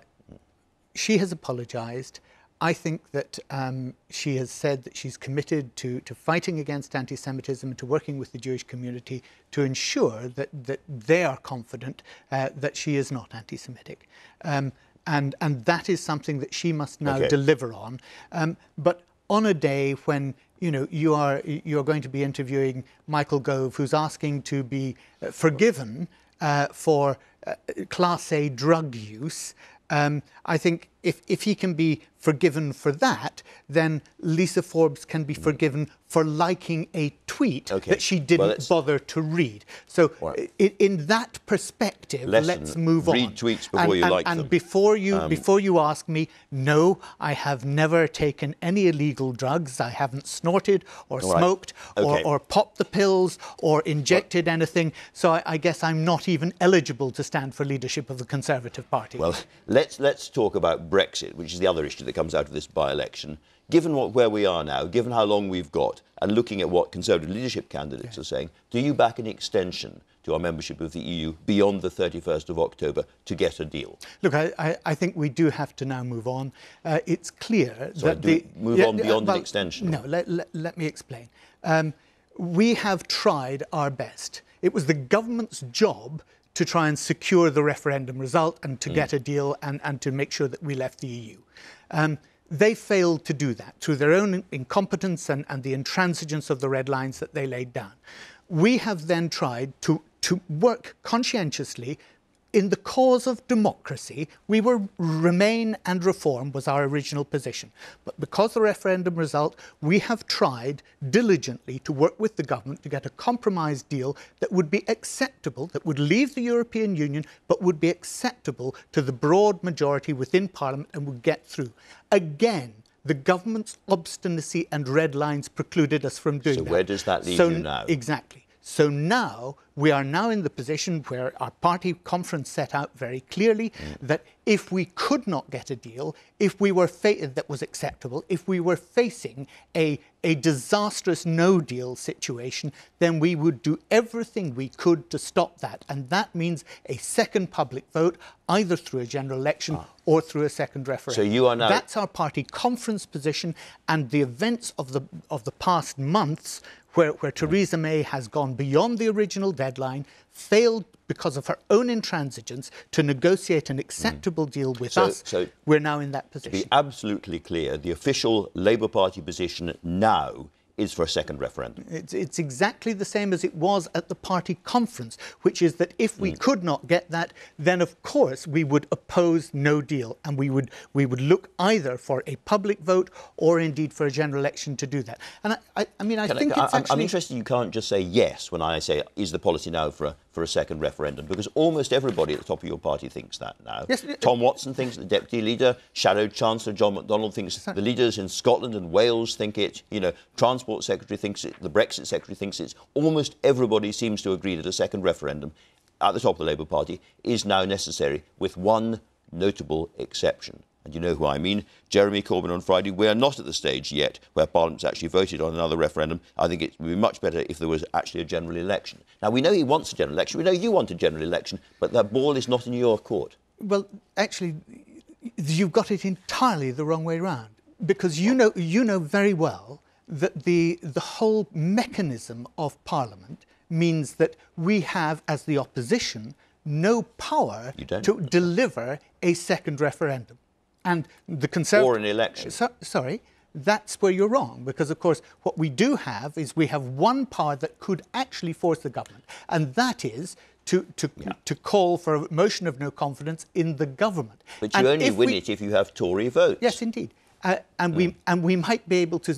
[SPEAKER 7] she has apologised. I think that um, she has said that she's committed to, to fighting against anti Semitism and to working with the Jewish community to ensure that, that they are confident uh, that she is not anti Semitic. Um, and, and that is something that she must now
[SPEAKER 1] Okay.
[SPEAKER 7] deliver on. Um, but on a day when you know you are you're going to be interviewing Michael Gove, who's asking to be uh, forgiven uh, for uh, Class A drug use. Um, I think if, if he can be forgiven for that, then Lisa Forbes can be forgiven for liking a tweet.
[SPEAKER 1] Okay.
[SPEAKER 7] that she didn't
[SPEAKER 1] let's-
[SPEAKER 7] bother to read. So,
[SPEAKER 1] Right.
[SPEAKER 7] i- in that perspective,
[SPEAKER 1] Lesson,
[SPEAKER 7] let's move on.
[SPEAKER 1] read tweets before
[SPEAKER 7] and,
[SPEAKER 1] you
[SPEAKER 7] and,
[SPEAKER 1] like
[SPEAKER 7] and
[SPEAKER 1] them. Um,
[SPEAKER 7] before you before you ask me, no, I have never taken any illegal drugs. I haven't snorted or
[SPEAKER 1] right.
[SPEAKER 7] smoked or,
[SPEAKER 1] Okay.
[SPEAKER 7] or popped the pills or injected anything. So I, I guess I'm not even eligible to stand for leadership of the Conservative Party.
[SPEAKER 1] Well, let's let's talk about Brexit, which is the other issue that comes out of this by-election. Given what, where we are now, given how long we've got, and looking at what Conservative leadership candidates are saying, do you back an extension to our membership of the EU beyond the 31st of October to get a deal?
[SPEAKER 7] Look, I, I, I think we do have to now move on. Uh, it's clear
[SPEAKER 1] Sorry,
[SPEAKER 7] that the
[SPEAKER 1] move on beyond an
[SPEAKER 7] well,
[SPEAKER 1] extension?
[SPEAKER 7] No, let, let, let me explain. Um, we have tried our best. It was the government's job to try and secure the referendum result and to get a deal and, and to make sure that we left the EU. Um, they failed to do that through their own incompetence and, and the intransigence of the red lines that they laid down. We have then tried to, to work conscientiously in the cause of democracy, we were remain and reform was our original position. But because of the referendum result, we have tried diligently to work with the government to get a compromise deal that would be acceptable, that would leave the European Union, but would be acceptable to the broad majority within Parliament and would get through. Again, the government's obstinacy and red lines precluded us from doing
[SPEAKER 1] So
[SPEAKER 7] that.
[SPEAKER 1] where does that leave
[SPEAKER 7] So
[SPEAKER 1] you now?
[SPEAKER 7] Exactly. So now we are now in the position where our party conference set out very clearly that if we could not get a deal, if we were fa- that was acceptable, if we were facing a a disastrous no deal situation, then we would do everything we could to stop that. And that means a second public vote, either through a general election ah. or through a second referendum.
[SPEAKER 1] So you are now-
[SPEAKER 7] That's our party conference position, and the events of the of the past months, where, where Theresa May has gone beyond the original deadline, failed because of her own intransigence to negotiate an acceptable hmm. deal with
[SPEAKER 1] So-
[SPEAKER 7] us.
[SPEAKER 1] so
[SPEAKER 7] we're now in that position.
[SPEAKER 1] To be absolutely clear, the official Labour Party position now is for a second referendum.
[SPEAKER 7] It's, it's exactly the same as it was at the party conference, which is that if we mm. could not get that, then of course we would oppose no deal, and we would we would look either for a public vote or indeed for a general election to do that. And I, I, I mean, I
[SPEAKER 1] Can
[SPEAKER 7] think
[SPEAKER 1] I,
[SPEAKER 7] it's actually
[SPEAKER 1] interested you can't just say yes when I say is the policy now for a, for a second referendum because almost everybody at the top of your party thinks that now.
[SPEAKER 7] Yes,
[SPEAKER 1] Tom Watson thinks the deputy leader, shadow chancellor John McDonnell thinks the leaders in Scotland and Wales think it, you know, transport secretary thinks it, the Brexit secretary thinks it. Almost everybody seems to agree that a second referendum at the top of the Labour Party is now necessary with one notable exception. And you know who I mean. Jeremy Corbyn on Friday. We are not at the stage yet where Parliament's actually voted on another referendum. I think it would be much better if there was actually a general election. Now, we know he wants a general election. We know you want a general election, but that ball is not in your court.
[SPEAKER 7] Well, actually, you've got it entirely the wrong way round because you know you know very well that the the whole mechanism of Parliament means that we have, as the opposition, no power to deliver a second referendum, and the Conservative
[SPEAKER 1] Or an election.
[SPEAKER 7] So, sorry. That's where you're wrong, because of course, what we do have is we have one power that could actually force the government, and that is to, to, to call for a motion of no confidence in the government.
[SPEAKER 1] But you
[SPEAKER 7] And
[SPEAKER 1] only win
[SPEAKER 7] we-
[SPEAKER 1] it if you have Tory votes.
[SPEAKER 7] Yes, indeed. Uh, and, we, and we might be able to.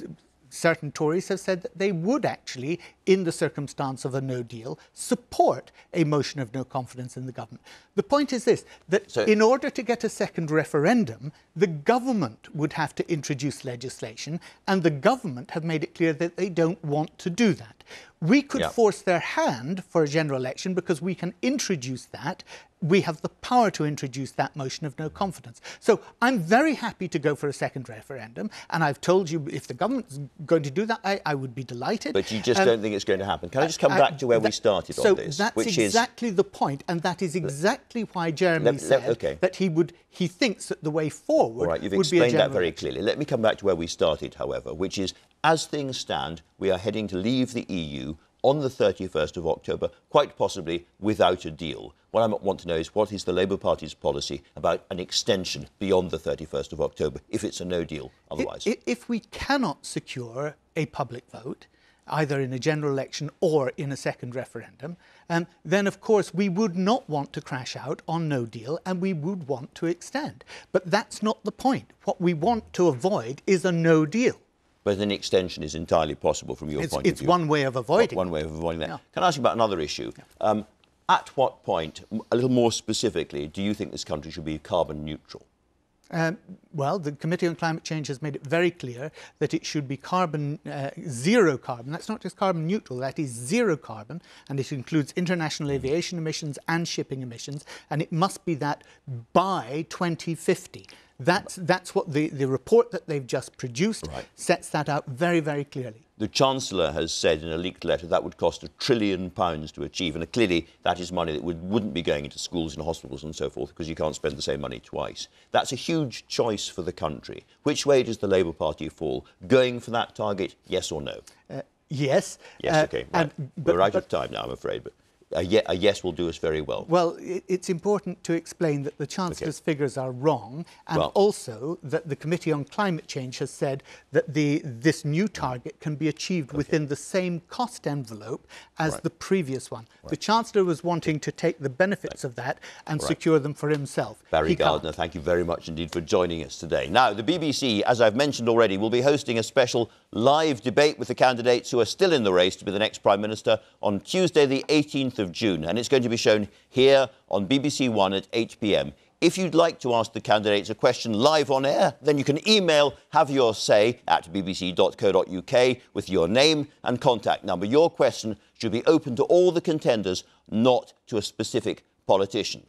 [SPEAKER 7] Certain Tories have said that they would actually, in the circumstance of a no deal, support a motion of no confidence in the government. The point is this that
[SPEAKER 1] So-
[SPEAKER 7] in order to get a second referendum, the government would have to introduce legislation, and the government have made it clear that they don't want to do that. We could
[SPEAKER 1] Yeah.
[SPEAKER 7] force their hand for a general election because we can introduce that. We have the power to introduce that motion of no confidence. So I'm very happy to go for a second referendum. And I've told you if the government's going to do that, I, I would be delighted.
[SPEAKER 1] But you just
[SPEAKER 7] Um,
[SPEAKER 1] don't think it's going to happen. Can I just come
[SPEAKER 7] I-
[SPEAKER 1] back to where we started
[SPEAKER 7] so
[SPEAKER 1] on this?
[SPEAKER 7] that's
[SPEAKER 1] which is
[SPEAKER 7] exactly the point, and that is exactly why Jeremy
[SPEAKER 1] Let- let-
[SPEAKER 7] said
[SPEAKER 1] okay.
[SPEAKER 7] that he would. He thinks that the way forward
[SPEAKER 1] All right, you've
[SPEAKER 7] would be a
[SPEAKER 1] explained that very clearly. Let me come back to where we started, however, which is as things stand, we are heading to leave the EU on the 31st of October, quite possibly without a deal. What I want to know is what is the Labour Party's policy about an extension beyond the 31st of October if it's a no deal otherwise?
[SPEAKER 7] i- If we cannot secure a public vote, either in a general election or in a second referendum, um, then of course we would not want to crash out on no deal and we would want to extend. But that's not the point. What we want to avoid is a no deal.
[SPEAKER 1] But an extension is entirely possible from your
[SPEAKER 7] It's,
[SPEAKER 1] point
[SPEAKER 7] it's
[SPEAKER 1] of view.
[SPEAKER 7] one way of avoiding.
[SPEAKER 1] One way of avoiding that.
[SPEAKER 7] Yeah.
[SPEAKER 1] Can I ask you about another issue? Um, at what point, a little more specifically, do you think this country should be carbon neutral?
[SPEAKER 7] Um, well, the Committee on Climate Change has made it very clear that it should be carbon uh, zero carbon. That's not just carbon neutral, that is zero carbon, and it includes international aviation emissions and shipping emissions, and it must be that by 2050. That's, that's what the, the report that they've just produced
[SPEAKER 1] Right.
[SPEAKER 7] sets that out very, very clearly.
[SPEAKER 1] The Chancellor has said in a leaked letter that would cost a trillion pounds to achieve, and clearly that is money that would, wouldn't be going into schools and hospitals and so forth because you can't spend the same money twice. That's a huge choice for the country. Which way does the Labour Party fall? Going for that target, yes or no?
[SPEAKER 7] Uh, yes.
[SPEAKER 1] Yes,
[SPEAKER 7] uh,
[SPEAKER 1] okay. Right.
[SPEAKER 7] and- but-
[SPEAKER 1] We're out
[SPEAKER 7] but-
[SPEAKER 1] of time now, I'm afraid, but a, ye- a yes will do us very well.
[SPEAKER 7] Well, it's important to explain that the Chancellor's figures are wrong, and
[SPEAKER 1] Well-
[SPEAKER 7] also that the Committee on Climate Change has said that the, this new target can be achieved within the same cost envelope as
[SPEAKER 1] Right.
[SPEAKER 7] the previous one. The Chancellor was wanting to take the benefits of that and secure them for himself.
[SPEAKER 1] Barry
[SPEAKER 7] He can't.
[SPEAKER 1] Gardiner, thank you very much indeed for joining us today. Now, the BBC, as I've mentioned already, will be hosting a special live debate with the candidates who are still in the race to be the next Prime Minister on Tuesday, the 18th of June. And it's going to be shown here on BBC One at 8 pm. If you'd like to ask the candidates a question live on air, then you can email have your say at bbc.co.uk with your name and contact number. Your question should be open to all the contenders, not to a specific politician.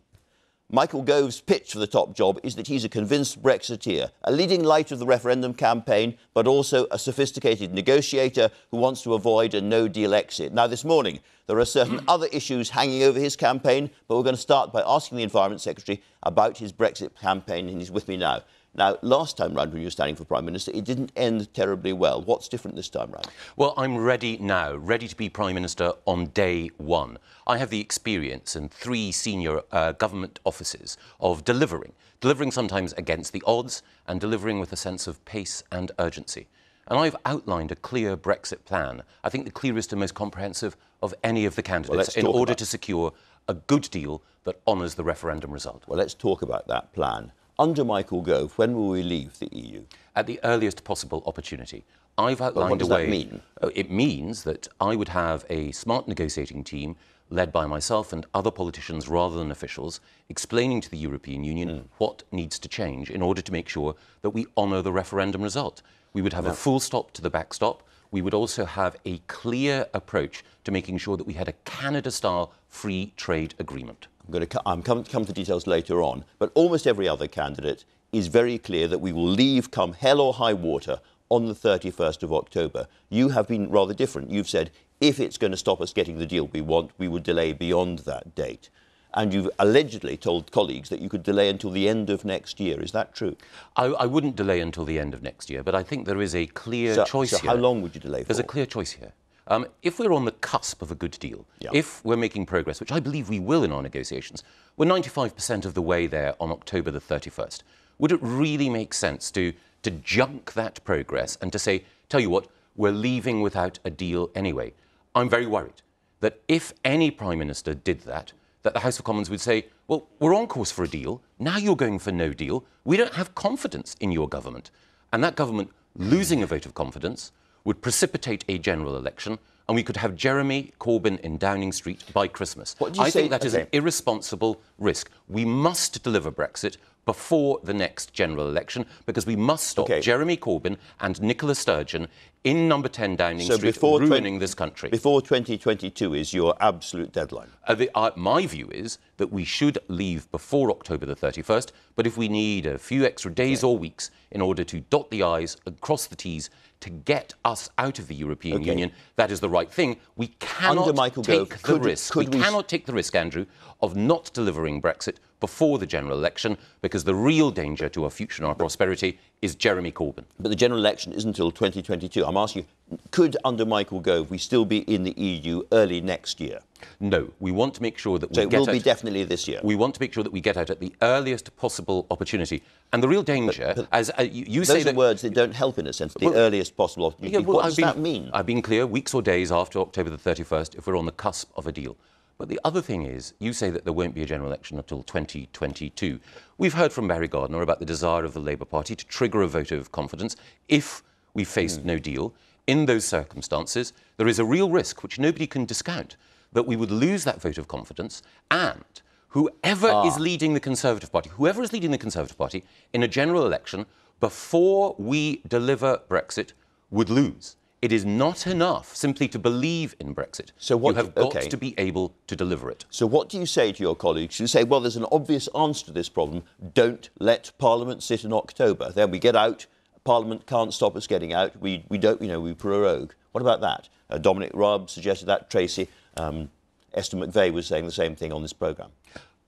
[SPEAKER 1] Michael Gove's pitch for the top job is that he's a convinced Brexiteer, a leading light of the referendum campaign, but also a sophisticated negotiator who wants to avoid a no deal exit. Now, this morning, there are certain mm. other issues hanging over his campaign, but we're going to start by asking the Environment Secretary about his Brexit campaign, and he's with me now. Now, last time round when you were standing for Prime Minister, it didn't end terribly well. What's different this time round?
[SPEAKER 8] Well, I'm ready now, ready to be Prime Minister on day one. I have the experience in three senior uh, government offices of delivering, delivering sometimes against the odds and delivering with a sense of pace and urgency. And I've outlined a clear Brexit plan, I think the clearest and most comprehensive of any of the candidates,
[SPEAKER 1] let's
[SPEAKER 8] in order to secure a good deal that honours the referendum result.
[SPEAKER 1] Well, let's talk about that plan. Under Michael Gove, when will we leave the EU?
[SPEAKER 8] at the earliest possible opportunity. I've outlined
[SPEAKER 1] does
[SPEAKER 8] a
[SPEAKER 1] that mean?
[SPEAKER 8] Uh, It means that I would have a smart negotiating team led by myself and other politicians rather than officials, explaining to the European Union
[SPEAKER 1] Hmm.
[SPEAKER 8] what needs to change in order to make sure that we honour the referendum result. We would have a full stop to the backstop. We would also have a clear approach to making sure that we had a Canada-style free trade agreement.
[SPEAKER 1] I'm going to I'm come, come to details later on, but almost every other candidate is very clear that we will leave come hell or high water on the 31st of October. You have been rather different. You've said if it's going to stop us getting the deal we want, we would delay beyond that date. And you've allegedly told colleagues that you could delay until the end of next year. Is that true?
[SPEAKER 8] I, I wouldn't delay until the end of next year, but I think there is a clear
[SPEAKER 1] So-
[SPEAKER 8] choice
[SPEAKER 1] so
[SPEAKER 8] here.
[SPEAKER 1] how long would you delay
[SPEAKER 8] There's a clear choice here. Um, if we're on the cusp of a good deal,
[SPEAKER 1] Yeah.
[SPEAKER 8] if we're making progress, which I believe we will in our negotiations, we're 95% of the way there on October the 31st. Would it really make sense to, to junk that progress and to say, tell you what, we're leaving without a deal anyway? I'm very worried that if any Prime Minister did that, that the House of Commons would say, well, we're on course for a deal. Now you're going for no deal. We don't have confidence in your government. And that government losing a vote of confidence would precipitate a general election, and we could have Jeremy Corbyn in Downing Street by Christmas.
[SPEAKER 1] What do you
[SPEAKER 8] I
[SPEAKER 1] say-
[SPEAKER 8] think that is
[SPEAKER 1] okay.
[SPEAKER 8] an irresponsible risk. We must deliver Brexit. before the next general election because we must stop
[SPEAKER 1] Okay.
[SPEAKER 8] Jeremy Corbyn and Nicola Sturgeon in number 10 Downing
[SPEAKER 1] So
[SPEAKER 8] Street
[SPEAKER 1] before
[SPEAKER 8] ruining
[SPEAKER 1] 20
[SPEAKER 8] this country.
[SPEAKER 1] Before 2022 is your absolute deadline.
[SPEAKER 8] Uh, the, uh, my view is that we should leave before October the 31st, but if we need a few extra days or weeks in order to dot the I's and cross the T's to get us out of the European
[SPEAKER 1] Okay.
[SPEAKER 8] Union, that is the right thing. We cannot take
[SPEAKER 1] Gove,
[SPEAKER 8] the
[SPEAKER 1] could-
[SPEAKER 8] risk.
[SPEAKER 1] could
[SPEAKER 8] we,
[SPEAKER 1] we-
[SPEAKER 8] cannot take the risk, Andrew, of not delivering Brexit before the general election, because the real danger to our future and our prosperity is Jeremy Corbyn.
[SPEAKER 1] But the general election isn't until 2022. I'm asking you, could under Michael Gove we still be in the EU early next year?
[SPEAKER 8] No, we want to make sure that we So
[SPEAKER 1] it
[SPEAKER 8] get
[SPEAKER 1] will be
[SPEAKER 8] out-
[SPEAKER 1] definitely this year.
[SPEAKER 8] We want to make sure that we get out at the earliest possible opportunity. And the real danger, as uh, you, you say
[SPEAKER 1] Those are
[SPEAKER 8] that
[SPEAKER 1] words that don't help in a sense. The
[SPEAKER 8] Well-
[SPEAKER 1] earliest possible opportunity.
[SPEAKER 8] Yeah, well,
[SPEAKER 1] what
[SPEAKER 8] I've
[SPEAKER 1] does
[SPEAKER 8] been,
[SPEAKER 1] that mean?
[SPEAKER 8] I've been clear weeks or days after October the 31st if we're on the cusp of a deal. But the other thing is, you say that there won't be a general election until 2022. We've heard from Barry Gardiner about the desire of the Labour Party to trigger a vote of confidence if we face
[SPEAKER 1] Hmm.
[SPEAKER 8] no deal. In those circumstances, there is a real risk, which nobody can discount, that we would lose that vote of confidence and whoever
[SPEAKER 1] Ah.
[SPEAKER 8] is leading the Conservative Party, whoever is leading the Conservative Party in a general election before we deliver Brexit would lose. It is not enough simply to believe in Brexit.
[SPEAKER 1] So what
[SPEAKER 8] you have got
[SPEAKER 1] okay.
[SPEAKER 8] to be able to deliver it.
[SPEAKER 1] So what do you say to your colleagues? You say, well, there's an obvious answer to this problem. Don't let Parliament sit in October. Then we get out. Parliament can't stop us getting out. We, we don't, you know, we prorogue. What about that? Uh, Dominic Raab suggested that. Tracy, um, Esther McVey was saying the same thing on this programme.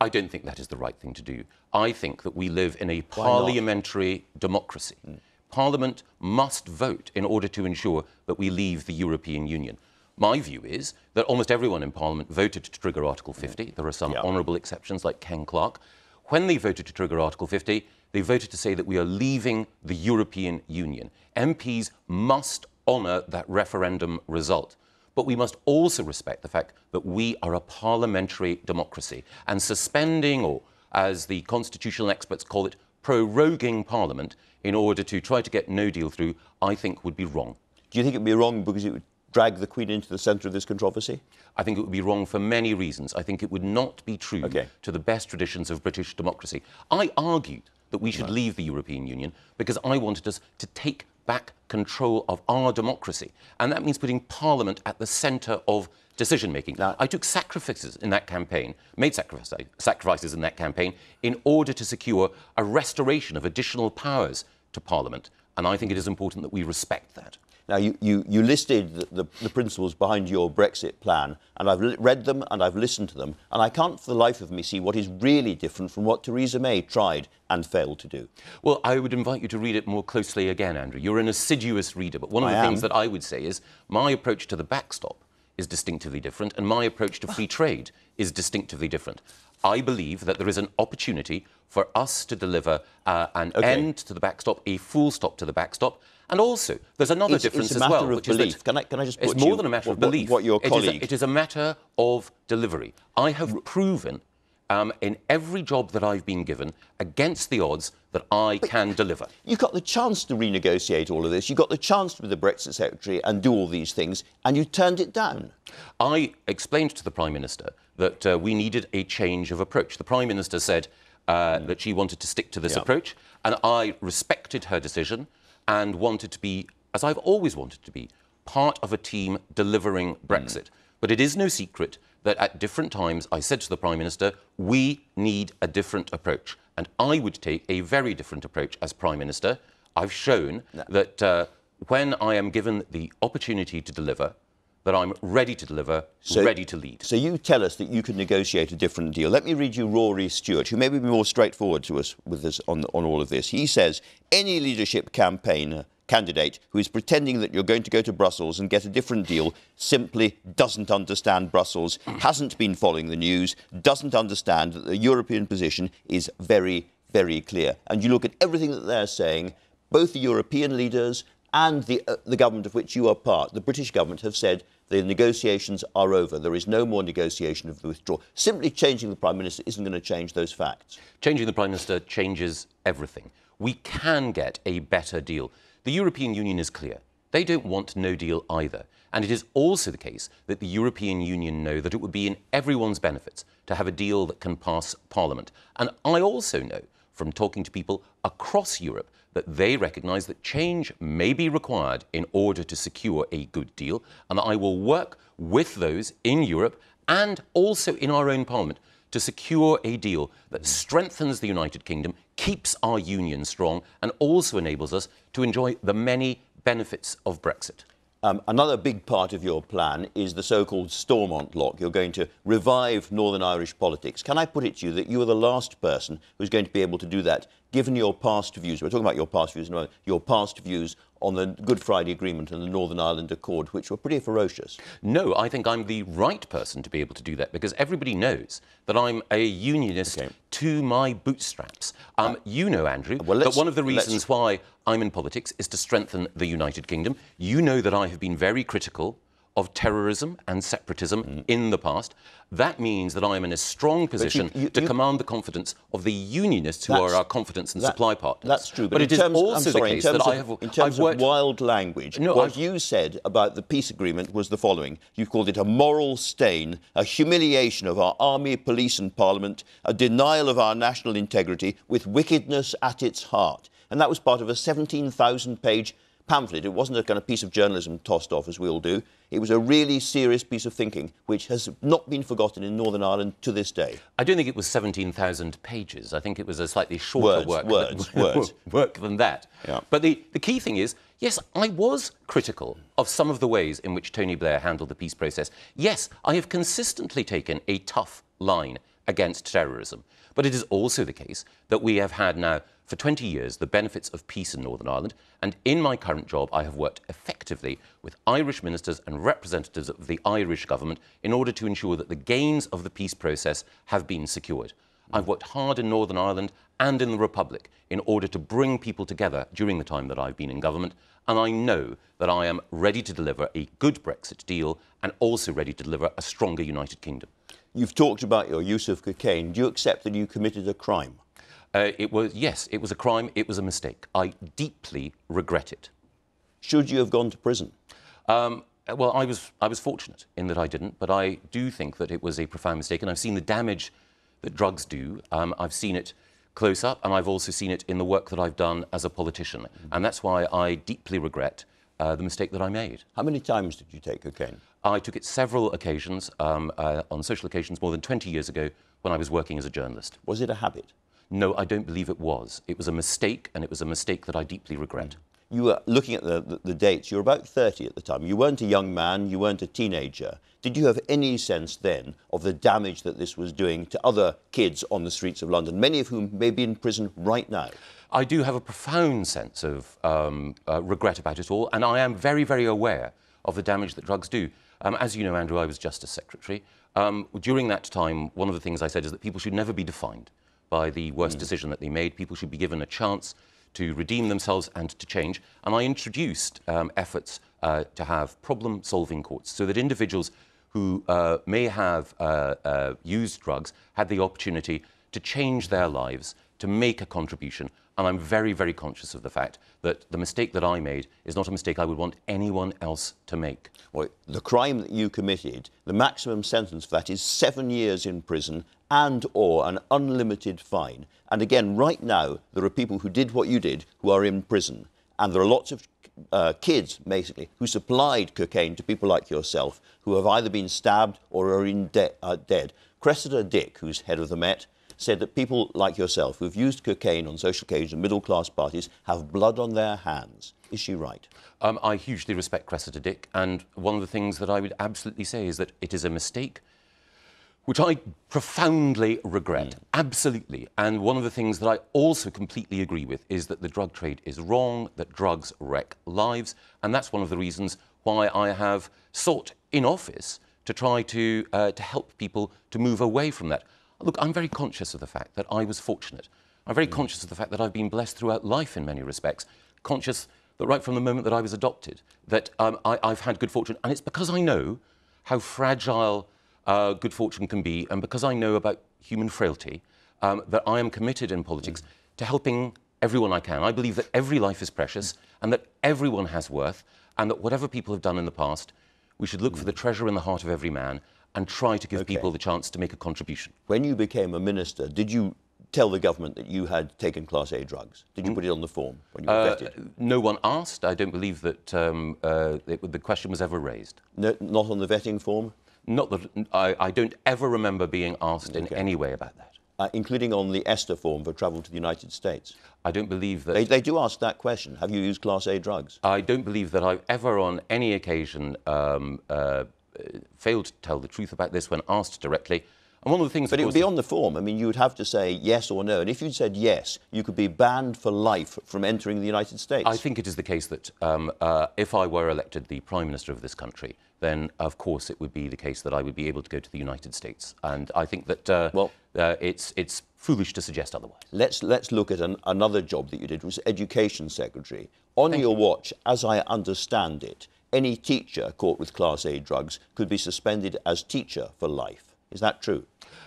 [SPEAKER 8] I don't think that is the right thing to do. I think that we live in a parliamentary democracy. Parliament must vote in order to ensure that we leave the European Union. My view is that almost everyone in Parliament voted to trigger Article 50. There are some
[SPEAKER 1] Yeah.
[SPEAKER 8] honourable exceptions like Ken Clarke. When they voted to trigger Article 50, they voted to say that we are leaving the European Union. MPs must honour that referendum result. But we must also respect the fact that we are a parliamentary democracy. And suspending, or as the constitutional experts call it, proroguing Parliament in order to try to get no deal through, I think would be wrong.
[SPEAKER 1] Do you think it would be wrong because it would drag the Queen into the centre of this controversy?
[SPEAKER 8] I think it would be wrong for many reasons. I think it would not be true
[SPEAKER 1] Okay.
[SPEAKER 8] to the best traditions of British democracy. I argued that we should leave the European Union because I wanted us to take back control of our democracy. And that means putting Parliament at the centre of decision making.
[SPEAKER 1] Now-
[SPEAKER 8] I took sacrifices in that campaign, made sacrifices, sacrifices in that campaign in order to secure a restoration of additional powers to Parliament. And I think it is important that we respect that.
[SPEAKER 1] Now, you, you, you listed the, the, the principles behind your Brexit plan, and I've read them and I've listened to them, and I can't for the life of me see what is really different from what Theresa May tried and failed to do.
[SPEAKER 8] Well, I would invite you to read it more closely again, Andrew. You're an assiduous reader, but one of
[SPEAKER 1] I
[SPEAKER 8] the
[SPEAKER 1] am.
[SPEAKER 8] things that I would say is my approach to the backstop is distinctively different, and my approach to free trade is distinctively different. I believe that there is an opportunity for us to deliver uh, an
[SPEAKER 1] Okay.
[SPEAKER 8] end to the backstop, a full stop to the backstop. And also, there's another
[SPEAKER 1] It's-
[SPEAKER 8] difference
[SPEAKER 1] it's
[SPEAKER 8] as well, which is
[SPEAKER 1] belief.
[SPEAKER 8] that
[SPEAKER 1] Can I- can I just
[SPEAKER 8] it's more
[SPEAKER 1] you-
[SPEAKER 8] than a matter of
[SPEAKER 1] what- what-
[SPEAKER 8] belief.
[SPEAKER 1] what your
[SPEAKER 8] It is a- it is a matter of delivery. I have proven um, in every job that I've been given against the odds that I can deliver.
[SPEAKER 1] You got the chance to renegotiate all of this. You got the chance to be the Brexit secretary and do all these things, and you turned it down.
[SPEAKER 8] I explained to the Prime Minister that uh, we needed a change of approach. The Prime Minister said uh, that she wanted to stick to this
[SPEAKER 1] Yeah.
[SPEAKER 8] approach, and I respected her decision and wanted to be, as I've always wanted to be, part of a team delivering Brexit. But it is no secret that at different times I said to the Prime Minister, we need a different approach. And I would take a very different approach as Prime Minister. I've shown that uh, when I am given the opportunity to deliver, that I'm ready to deliver, ready to lead.
[SPEAKER 1] So you tell us that you could negotiate a different deal. Let me read you Rory Stewart, who may be more straightforward to us with this on, on all of this. He says any leadership campaign candidate who is pretending that you're going to go to Brussels and get a different deal simply doesn't understand Brussels, hasn't been following the news, doesn't understand that the European position is very, very clear. And you look at everything that they're saying, both the European leaders and the, uh, the government of which you are part, the British government, have said the negotiations are over. There is no more negotiation of the withdrawal. Simply changing the Prime Minister isn't going to change those facts.
[SPEAKER 8] Changing the Prime Minister changes everything. We can get a better deal. The European Union is clear. They don't want no deal either. And it is also the case that the European Union know that it would be in everyone's benefits to have a deal that can pass Parliament. And I also know from talking to people across Europe that they recognise that change may be required in order to secure a good deal, and that I will work with those in Europe and also in our own Parliament to secure a deal that strengthens the United Kingdom, keeps our union strong, and also enables us to enjoy the many benefits of Brexit.
[SPEAKER 1] Um, another big part of your plan is the so-called Stormont lock. You're going to revive Northern Irish politics. Can I put it to you that you are the last person who's going to be able to do that, given your past views? We're talking about your past views, no, your past views on the Good Friday Agreement and the Northern Ireland Accord, which were pretty ferocious.
[SPEAKER 8] No, I think I'm the right person to be able to do that because everybody knows that I'm a unionist okay. to my bootstraps. Um, uh, you know, Andrew, well, that one of the reasons why I'm in politics is to strengthen the United Kingdom. You know that I have been very critical of terrorism and separatism mm. in the past. That means that I am in a strong position you, you, to you, command the confidence of the unionists who are our confidence and that, supply partners.
[SPEAKER 1] That's true, but,
[SPEAKER 8] but it
[SPEAKER 1] terms,
[SPEAKER 8] is also
[SPEAKER 1] sorry,
[SPEAKER 8] the case
[SPEAKER 1] that
[SPEAKER 8] of,
[SPEAKER 1] I
[SPEAKER 8] have.
[SPEAKER 1] In terms
[SPEAKER 8] I've worked,
[SPEAKER 1] of wild language,
[SPEAKER 8] no,
[SPEAKER 1] what
[SPEAKER 8] I've,
[SPEAKER 1] you said about the peace agreement was the following: you called it a moral stain, a humiliation of our army, police, and parliament, a denial of our national integrity, with wickedness at its heart. And that was part of a 17,000-page pamphlet. It wasn't a kind of piece of journalism tossed off, as we all do. It was a really serious piece of thinking, which has not been forgotten in Northern Ireland to this day.
[SPEAKER 8] I don't think it was 17,000 pages. I think it was a slightly shorter
[SPEAKER 1] words,
[SPEAKER 8] work,
[SPEAKER 1] words,
[SPEAKER 8] than,
[SPEAKER 1] words.
[SPEAKER 8] work than that.
[SPEAKER 1] Yeah.
[SPEAKER 8] But the, the key thing is, yes, I was critical of some of the ways in which Tony Blair handled the peace process. Yes, I have consistently taken a tough line against terrorism. But it is also the case that we have had now for 20 years the benefits of peace in Northern Ireland, and in my current job, I have worked effectively with Irish ministers and representatives of the Irish government in order to ensure that the gains of the peace process have been secured. I've worked hard in Northern Ireland and in the Republic in order to bring people together during the time that I've been in government, and I know that I am ready to deliver a good Brexit deal and also ready to deliver a stronger United Kingdom.
[SPEAKER 1] You've talked about your use of cocaine. Do you accept that you committed a crime?
[SPEAKER 8] Uh, it was, yes, it was a crime. It was a mistake. I deeply regret it.
[SPEAKER 1] Should you have gone to prison?
[SPEAKER 8] Um, well, I was, I was fortunate in that I didn't, but I do think that it was a profound mistake, and I've seen the damage that drugs do. Um, I've seen it close up, and I've also seen it in the work that I've done as a politician. Mm-hmm. And that's why I deeply regret uh, the mistake that I made.
[SPEAKER 1] How many times did you take cocaine?
[SPEAKER 8] I took it several occasions, um, uh, on social occasions, more than 20 years ago when I was working as a journalist.
[SPEAKER 1] Was it a habit?
[SPEAKER 8] No, I don't believe it was. It was a mistake, and it was a mistake that I deeply regret.
[SPEAKER 1] You were looking at the, the, the, dates, you were about 30 at the time. You weren't a young man, you weren't a teenager. Did you have any sense then of the damage that this was doing to other kids on the streets of London, many of whom may be in prison right now?
[SPEAKER 8] I do have a profound sense of um, uh, regret about it all, and I am very, very aware of the damage that drugs do. Um, as you know, Andrew, I was Justice Secretary. Um, during that time, one of the things I said is that people should never be defined by the worst mm. decision that they made. People should be given a chance to redeem themselves and to change. And I introduced um, efforts uh, to have problem solving courts so that individuals who uh, may have uh, uh used drugs had the opportunity to change their lives, to make a contribution. And I'm very, very conscious of the fact that the mistake that I made is not a mistake I would want anyone else to make.
[SPEAKER 1] Well, the crime that you committed, the maximum sentence for that is seven years in prison and or an unlimited fine. And again, right now, there are people who did what you did who are in prison. And there are lots of uh, kids, basically, who supplied cocaine to people like yourself who have either been stabbed or are in de- uh, dead. Cressida Dick, who's head of the Met, said that people like yourself who've used cocaine on social occasions, middle class parties, have blood on their hands. Is she right?
[SPEAKER 8] Um, I hugely respect Cressida Dick, and one of the things that I would absolutely say is that it is a mistake which I profoundly regret, mm. absolutely. And one of the things that I also completely agree with is that the drug trade is wrong, that drugs wreck lives, and that's one of the reasons why I have sought in office to try to, uh, to help people to move away from that. Look, I'm very conscious of the fact that I was fortunate. I'm very mm. conscious of the fact that I've been blessed throughout life in many respects. Conscious that right from the moment that I was adopted, that um, I, I've had good fortune. And it's because I know how fragile uh, good fortune can be, and because I know about human frailty, um, that I am committed in politics mm. to helping everyone I can. I believe that every life is precious and that everyone has worth, and that whatever people have done in the past, we should look mm. for the treasure in the heart of every man and try to give okay. people the chance to make a contribution.
[SPEAKER 1] When you became a minister, did you tell the government that you had taken Class A drugs? Did you put it on the form when you were
[SPEAKER 8] Uh,
[SPEAKER 1] vetted?
[SPEAKER 8] no one asked. I don't believe that um, uh, it, the question was ever raised.
[SPEAKER 1] No, not on the vetting form,
[SPEAKER 8] Not that I, I don't ever remember being asked in any way about that.
[SPEAKER 1] uh, including on the ESTA form for travel to the United States.
[SPEAKER 8] I don't believe that.
[SPEAKER 1] They, they do ask that question. Have you used Class A drugs?
[SPEAKER 8] I don't believe that I've ever, on any occasion, um, uh, uh, failed to tell the truth about this when asked directly. And one of the things,
[SPEAKER 1] But it would be on the form. I mean, you would have to say yes or no. And if you'd said yes, you could be banned for life from entering the United States.
[SPEAKER 8] I think it is the case that um, uh, if I were elected the Prime Minister of this country, then of course it would be the case that I would be able to go to the United States. And I think that uh,
[SPEAKER 1] Well-
[SPEAKER 8] uh, it's, it's foolish to suggest otherwise.
[SPEAKER 1] Let's, let's look at an, another job that you did, was Education Secretary. On your watch, as I understand it, any teacher caught with Class A drugs could be suspended as teacher for life. Is that true?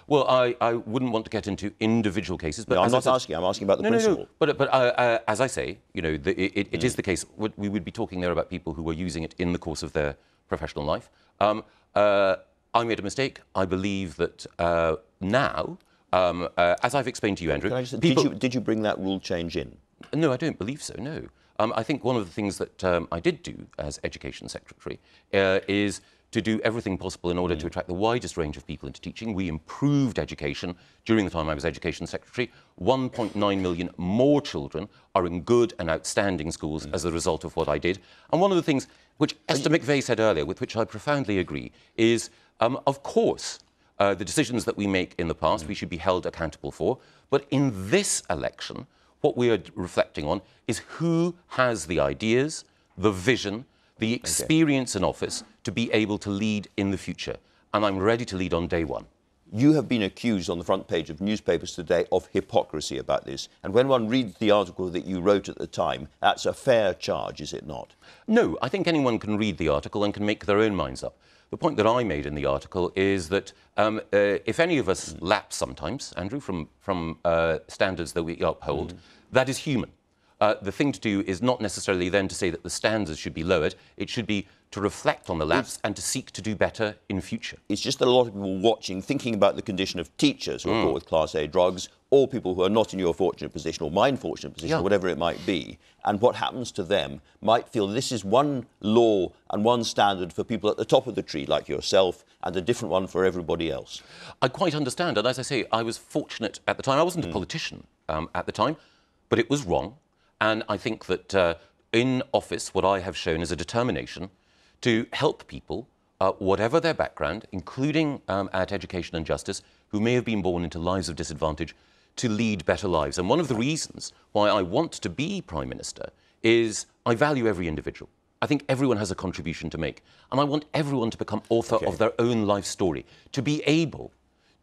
[SPEAKER 8] Well, I, I wouldn't want to get into individual cases, but
[SPEAKER 1] No, I'm not
[SPEAKER 8] said-
[SPEAKER 1] asking. I'm asking about the
[SPEAKER 8] no,
[SPEAKER 1] principle.
[SPEAKER 8] No, no. But, but uh, uh, as I say, you know, the, it, it is the case. We would be talking there about people who were using it in the course of their professional life. Um, uh, I made a mistake. I believe that uh, now, um, uh, as I've explained to you, Andrew,
[SPEAKER 1] just,
[SPEAKER 8] people,
[SPEAKER 1] did, you, did you bring that rule change in?
[SPEAKER 8] no, I don't believe so. No. Um, I think one of the things that um, I did do as Education Secretary uh, is to do everything possible in order to attract the widest range of people into teaching. We improved education during the time I was Education Secretary. 1.9 million more children are in good and outstanding schools as a result of what I did. And one of the things which Esther McVey said earlier, with which I profoundly agree, is um, of course uh, the decisions that we make in the past we should be held accountable for. But in this election, what we are reflecting on is who has the ideas, the vision, the experience in office to be able to lead in the future. And I'm ready to lead on day one.
[SPEAKER 1] You have been accused on the front page of newspapers today of hypocrisy about this. And when one reads the article that you wrote at the time, that's a fair charge, is it not?
[SPEAKER 8] No, I think anyone can read the article and can make their own minds up. The point that I made in the article is that um, uh, if any of us lapse sometimes, Andrew, from, from uh, standards that we uphold, that is human. Uh, the thing to do is not necessarily then to say that the standards should be lowered. It should be to reflect on the lapse and to seek to do better in future.
[SPEAKER 1] It's just that a lot of people watching, thinking about the condition of teachers who are caught with Class A drugs, or people who are not in your fortunate position or my fortunate position,
[SPEAKER 8] Yeah.
[SPEAKER 1] whatever it might be, and what happens to them might feel this is one law and one standard for people at the top of the tree, like yourself, and a different one for everybody else.
[SPEAKER 8] I quite understand. And as I say, I was fortunate at the time. I wasn't a politician um, at the time, but it was wrong. And I think that uh, in office, what I have shown is a determination to help people, uh, whatever their background, including um, at education and justice, who may have been born into lives of disadvantage, to lead better lives. And one of the reasons why I want to be Prime Minister is I value every individual. I think everyone has a contribution to make. And I want everyone to become author of their own life story, to be able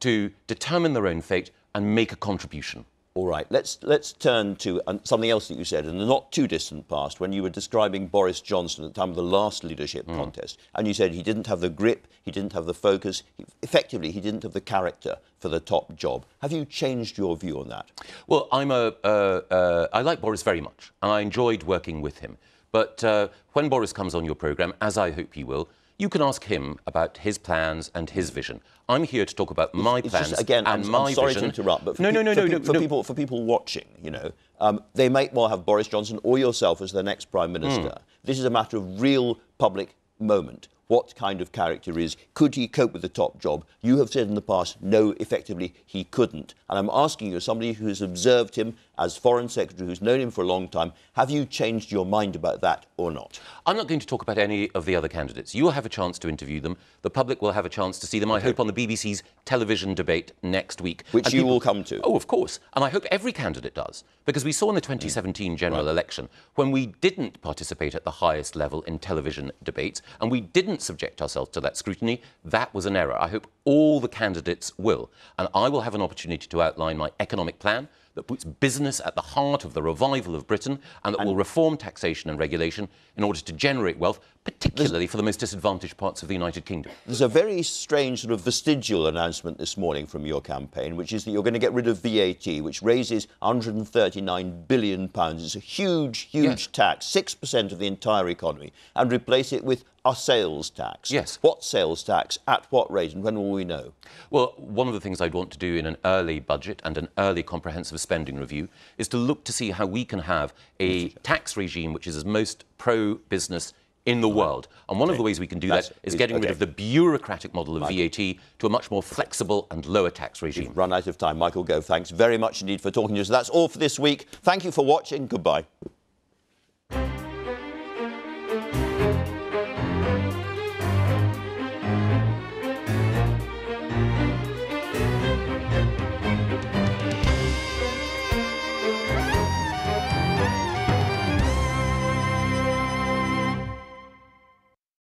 [SPEAKER 8] to determine their own fate and make a contribution.
[SPEAKER 1] All right, let's, let's turn to um, something else that you said in the not too distant past when you were describing Boris Johnson at the time of the last leadership contest. And you said he didn't have the grip, he didn't have the focus, he, effectively, he didn't have the character for the top job. Have you changed your view on that?
[SPEAKER 8] Well, I'm a, uh, uh, I like Boris very much, and I enjoyed working with him. But uh, when Boris comes on your programme, as I hope he will, you can ask him about his plans and his vision. I'm here to talk about my
[SPEAKER 1] It's
[SPEAKER 8] plans
[SPEAKER 1] just, again,
[SPEAKER 8] and
[SPEAKER 1] I'm,
[SPEAKER 8] my
[SPEAKER 1] I'm sorry
[SPEAKER 8] vision.
[SPEAKER 1] to interrupt, but for,
[SPEAKER 8] no,
[SPEAKER 1] pe-
[SPEAKER 8] no, no,
[SPEAKER 1] for,
[SPEAKER 8] no,
[SPEAKER 1] pe- for people for people watching, you know, um, they might well have Boris Johnson or yourself as their next prime minister.
[SPEAKER 8] Hmm.
[SPEAKER 1] This is a matter of real public moment. What kind of character is? Could he cope with the top job? You have said in the past, no, effectively he couldn't. And I'm asking you, as somebody who has observed him as foreign secretary, who's known him for a long time, have you changed your mind about that or not?
[SPEAKER 8] I'm not going to talk about any of the other candidates. You will have a chance to interview them. The public will have a chance to see them, I hope, on the BBC's television debate next week.
[SPEAKER 1] Which
[SPEAKER 8] And
[SPEAKER 1] you will come to.
[SPEAKER 8] Oh, of course. And I hope every candidate does. Because we saw in the mm. 2017 general election, when we didn't participate at the highest level in television debates and we didn't subject ourselves to that scrutiny, that was an error. I hope all the candidates will. And I will have an opportunity to outline my economic plan that puts business at the heart of the revival of Britain and that will reform taxation and regulation in order to generate wealth, particularly for the most disadvantaged parts of the United Kingdom.
[SPEAKER 1] There's a very strange sort of vestigial announcement this morning from your campaign, which is that you're going to get rid of VAT, which raises 139 billion pounds. It's a huge, huge
[SPEAKER 8] Yes.
[SPEAKER 1] tax, six percent of the entire economy, and replace it with a sales tax.
[SPEAKER 8] Yes.
[SPEAKER 1] What sales tax? At what rate? And when will we know?
[SPEAKER 8] Well, one of the things I'd want to do in an early budget and an early comprehensive spending review is to look to see how we can have a tax regime which is as most pro business in the world. And one of the ways we can do
[SPEAKER 1] That's-
[SPEAKER 8] that is getting rid of the bureaucratic model of VAT to a much more flexible and lower tax regime.
[SPEAKER 1] Run out of time. Michael Gove, thanks very much indeed for talking to us. That's all for this week. Thank you for watching. Goodbye.